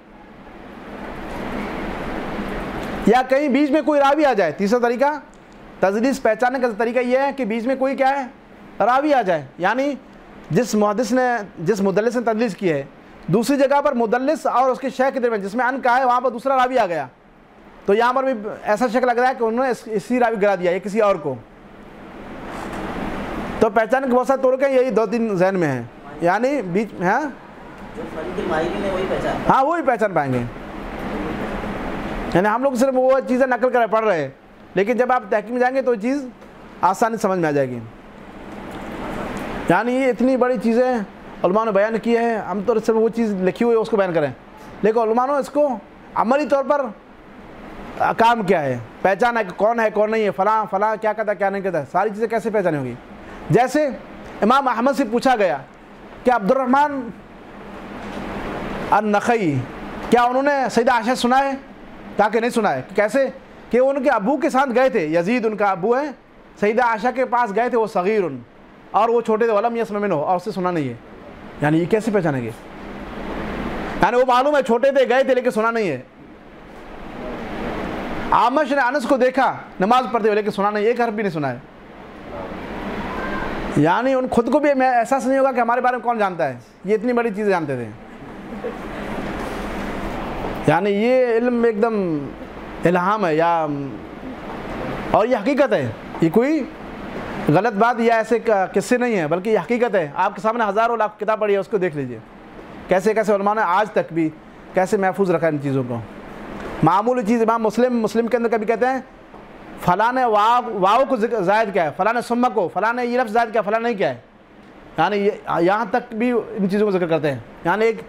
یا کہیں بیچ میں کوئی راوی آ جائے۔ تیسرا طریقہ تجلیس پہچاننے کا طریقہ یہ ہے کہ بیچ میں کوئی کیا ہے، راوی آ جائے۔ یعنی جس محدث نے، جس مدلس نے تدلیس کی ہے، دوسری جگہ پر مدلس اور اس کے شیخ کے درمیان، جس میں ان کا ہے، وہاں پر دوسرا راوی آ گیا۔ تو یہاں پر بھی ایسا شک لگ رہا ہے کہ انہوں نے اسی راوی گرا دیا، یا کسی اور کو۔ تو پہچان کے بہت سارے طور یہی دو تین ذہن میں ہیں۔ یعنی بیچ میں ہاں؟ ہاں وہی پہچان پائیں گے۔ یعنی ہم لوگ صرف وہ چیزیں نقل کر پڑھ رہے ہیں۔ لیکن جب آپ تحقیق میں جائیں گے تو یہ چیز آسانی سمجھ میں آ جائے گی۔ یعنی یہ اتنی بڑی چیزیں علماء نے بیان کی ہے ہم تو صرف وہ چیز لکھی ہوئی ہے اس کو بیان کریں۔ لیکن علماء نے اس کو عملی طور پر کام کیا ہے۔ پہچانا کہ کون ہے کون نہیں ہے فلاں فلاں کیا کہتا ہے کیا نہیں کہتا ہے۔ ساری چیزیں کیسے پہچانی ہوگی؟ جیسے امام احمد سے پوچھا گیا کہ عبد الرحمن النخی کیا انہوں نے سیدہ عائشہ سنا ہے؟ تاکہ نہیں سنا ہے کیسے؟ کہ ان کے ابو کے ساتھ گئے تھے، یزید ان کا ابو ہے، سیدہ عائشہ کے پاس گئے تھے، وہ صغیر ان اور وہ چھوٹے تھے، ولم یس میں ہو اور اسے سنا نہیں ہے۔ یعنی یہ کیسے پہچانیں گے؟ یعنی وہ معلوم ہے چھوٹے تھے، گئے تھے، لیکن سنا نہیں ہے۔ آمش نے انس کو دیکھا، نماز پڑھتے ہوئے، لیکن سنا نہیں، ایک حرف بھی نہیں سنا ہے۔ یعنی ان خود کو بھی احساس نہیں ہوگا کہ ہمارے بارے میں کون جانتا ہے۔ یہ اتنی بڑی چیزیں جانتے تھے۔ یعنی یہ علم ایک دم الہام ہے یا اور یہ حقیقت ہے۔ یہ کوئی غلط بات یا ایسے قصے نہیں ہیں، بلکہ یہ حقیقت ہے۔ آپ کے سامنے ہزاروں لاکھ کتاب پڑھی ہے، اس کو دیکھ لیجیے۔ کیسے کیسے علماء نے آج تک بھی کیسے محفوظ رکھا ان چیزوں کو۔ معمولی چیز امام مسلم مسلم کے اندر کبھی کہتے ہیں فلاں نے واو واؤ کو ذکر زائد کیا ہے، فلاں نے سما کو، فلاں نے یہ لفظ زائد کیا، فلاں نہیں کیا ہے۔ یعنی یہاں تک بھی ان چیزوں کو ذکر کرتے ہیں۔ یعنی ایک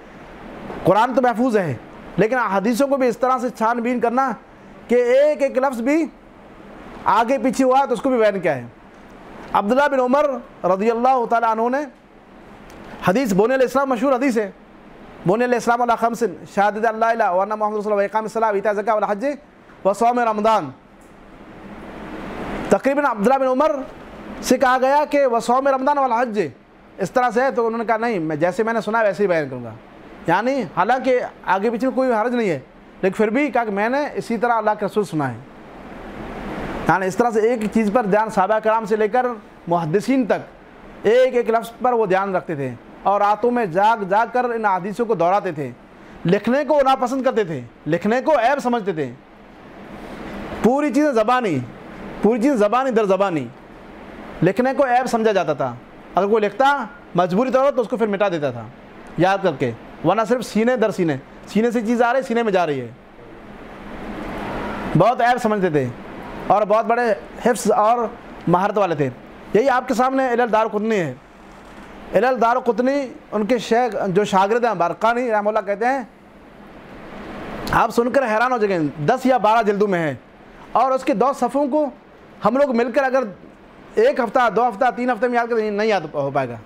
قرآن تو محفوظ ہے، لیکن حدیثوں کو بھی اس طرح سے چھان بین کرنا کہ ایک ایک لفظ بھی آگے پیچھے ہوا تو اس کو بھی بیان کیا ہے۔ عبداللہ بن عمر رضی اللہ تعالیٰ عنہ نے حدیث بونے علیہ السلام مشہور حدیث ہے۔ بونے علیہ السلام علیہ خمس، شہادت اللہ علیہ ورنہ محمد صلی اللہ وقام صلاح ویتا زکا والحج و سوم رمضان۔ تقریباً عبداللہ بن عمر سے کہا گیا کہ وہ سوم رمضان والحج اس طرح سے ہے تو انہوں نے کہا نہیں، میں جیسے میں نے سنا ویسے ہی بیان کروں گا۔ یعنی حالانکہ آگے پیچھے کوئی حرج نہیں ہے، لیکن پھر بھی کہا کہ میں نے اسی طرح اللہ کے رسول سنا ہے۔ یعنی اس طرح سے ایک چیز پر دھیان صحابہ کرام سے لے کر محدثین تک ایک ایک لفظ پر وہ دھیان رکھتے تھے اور راتوں میں جاگ جاگ کر ان حدیثوں کو دہراتے تھے، لکھنے کو ناپسند کرتے تھے، لکھنے کو عیب سمجھتے تھے۔ پوری چیزیں زبانی پوری چیز زبانی، در زبانی۔ لکھنے کو عیب سمجھا جاتا تھا۔ اگر کوئی لکھتا مجبوری طور پر تو اس کو پھر مٹا دیتا تھا۔ یاد کر کے۔ ورنہ صرف سینے در سینے۔ سینے سے چیز آ رہی سینے میں جا رہی ہے۔ بہت عیب سمجھتے تھے۔ اور بہت بڑے حفظ اور مہارت والے تھے۔ یہی آپ کے سامنے علل دار قطنی ہے۔ علل دار قطنی ان کے شیخ جو شاگرد ہیں برقانی رحمہ اللہ کہتے ہیں۔ آپ سن کر حیران ہو جائیں دس یا بارہ جلدوں میں ہے اور اس کے دو صفوں کو ہم لوگ مل کر اگر ایک ہفتہ، دو ہفتہ، تین ہفتے میں یاد کر نہیں یاد ہو پائے گا۔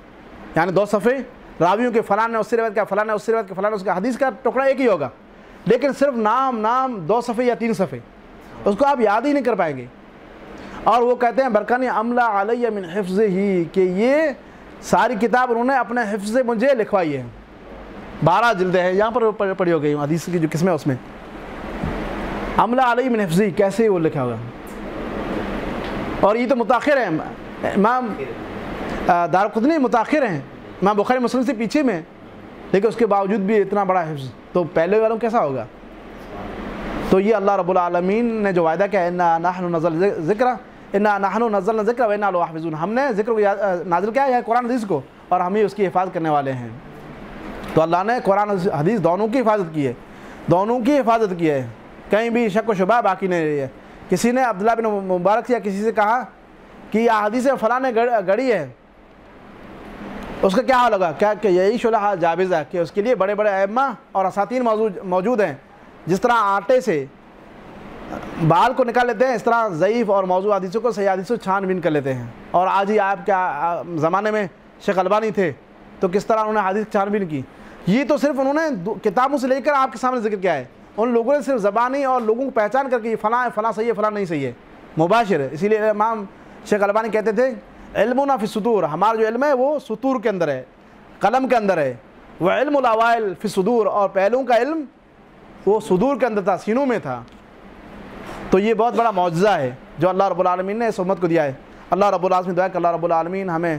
یعنی دو صفحے، راویوں کے فلاں نے اس سے روایت کیا، فلاں نے اس سے روایت کیا، فلاں اس کا حدیث کا ٹکڑا ایک ہی ہوگا۔ لیکن صرف نام نام، دو صفحے یا تین صفحے، اس کو آپ یاد ہی نہیں کر پائیں گے۔ اور وہ کہتے ہیں، برکانی عملہ علیہ من حفظ ہی کہ یہ ساری کتاب انہوں نے اپنے حفظ سے مجھے لکھوائی ہے۔ بارہ جلدیں ہیں، یہاں پر پڑھی ہو گئی، حدیث کی جو قسم ہے اس میں۔ عملہ علیہ من حفظی کیسے وہ لکھا ہوگا اور یہ تو متاخر ہیں۔ امام دار قطنی متاخر ہیں۔ امام بخاری مسلم سے پیچھے میں۔ لیکن اس کے باوجود بھی اتنا بڑا حفظ۔ تو پہلے والوں کیسا ہوگا؟ تو یہ اللہ رب العالمین نے جو وعدہ کیا انا نحن نزل ذکر انا نحن نزلنا ذکر و انا لو حافظون۔ ہم نے ذکر کو نازل کیا ہے قرآن حدیث کو؟ اور ہم ہی اس کی حفاظت کرنے والے ہیں۔ تو اللہ نے قرآن حدیث دونوں کی حفاظت کی ہے۔ دونوں کی حفاظت کی ہے۔ کہیں بھی شک و شبہ باقی نہیں رہی ہے۔ کسی نے عبداللہ بن مبارک یا کسی سے کہا کہ یہ حدیث فلاں نے گڑی ہے؟ اس کا کیا حال ہوگا؟ کیا کہ یہی شلح جابز ہے کہ اس کے لیے بڑے بڑے ائمہ اور اساتین موجود ہیں؟ جس طرح آٹے سے بال کو نکال لیتے ہیں، اس طرح ضعیف اور موضوع حدیثوں کو صحیح حدیثوں چھان بین کر لیتے ہیں۔ اور آج ہی آپ کیا زمانے میں شیخ البانی تھے، تو کس طرح انہوں نے حدیث چھان بین کی؟ یہ تو صرف انہوں نے کتابوں سے لے کر آپ کے سامنے ذکر کیا ہے۔ ان لوگوں نے صرف زبانی اور لوگوں کو پہچان کر کے یہ فلاں فلاں صحیح ہے، فلاں نہیں صحیح ہے۔ مباشر ہے۔ اسی لیے امام شیخ البانی کہتے تھے علم و فی صدور ہمارا جو علم ہے وہ سطور کے اندر ہے، قلم کے اندر ہے۔ وہ علم الاوائل فی صدور اور پہلوں کا علم وہ صدور کے اندر تھا، سینوں میں تھا۔ تو یہ بہت بڑا معجزہ ہے جو اللہ رب العالمین نے اس امت کو دیا ہے۔ اللہ رب العالمین دعا کہ اللہ رب العالمین ہمیں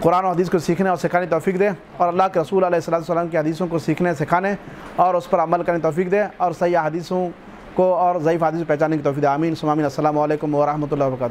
قرآن و حدیث کو سیکھنے اور سکھانے توفیق دے اور اللہ کے رسول علیہ السلام وسلم کی حدیثوں کو سیکھنے، سکھانے اور اس پر عمل کرنے توفیق دے اور صحیح حدیثوں کو اور ضعیف حدیث پہچانے کی توفیق دے۔ آمین۔ سمامین السلام علیکم ورحمۃ اللہ وبرکاتہ۔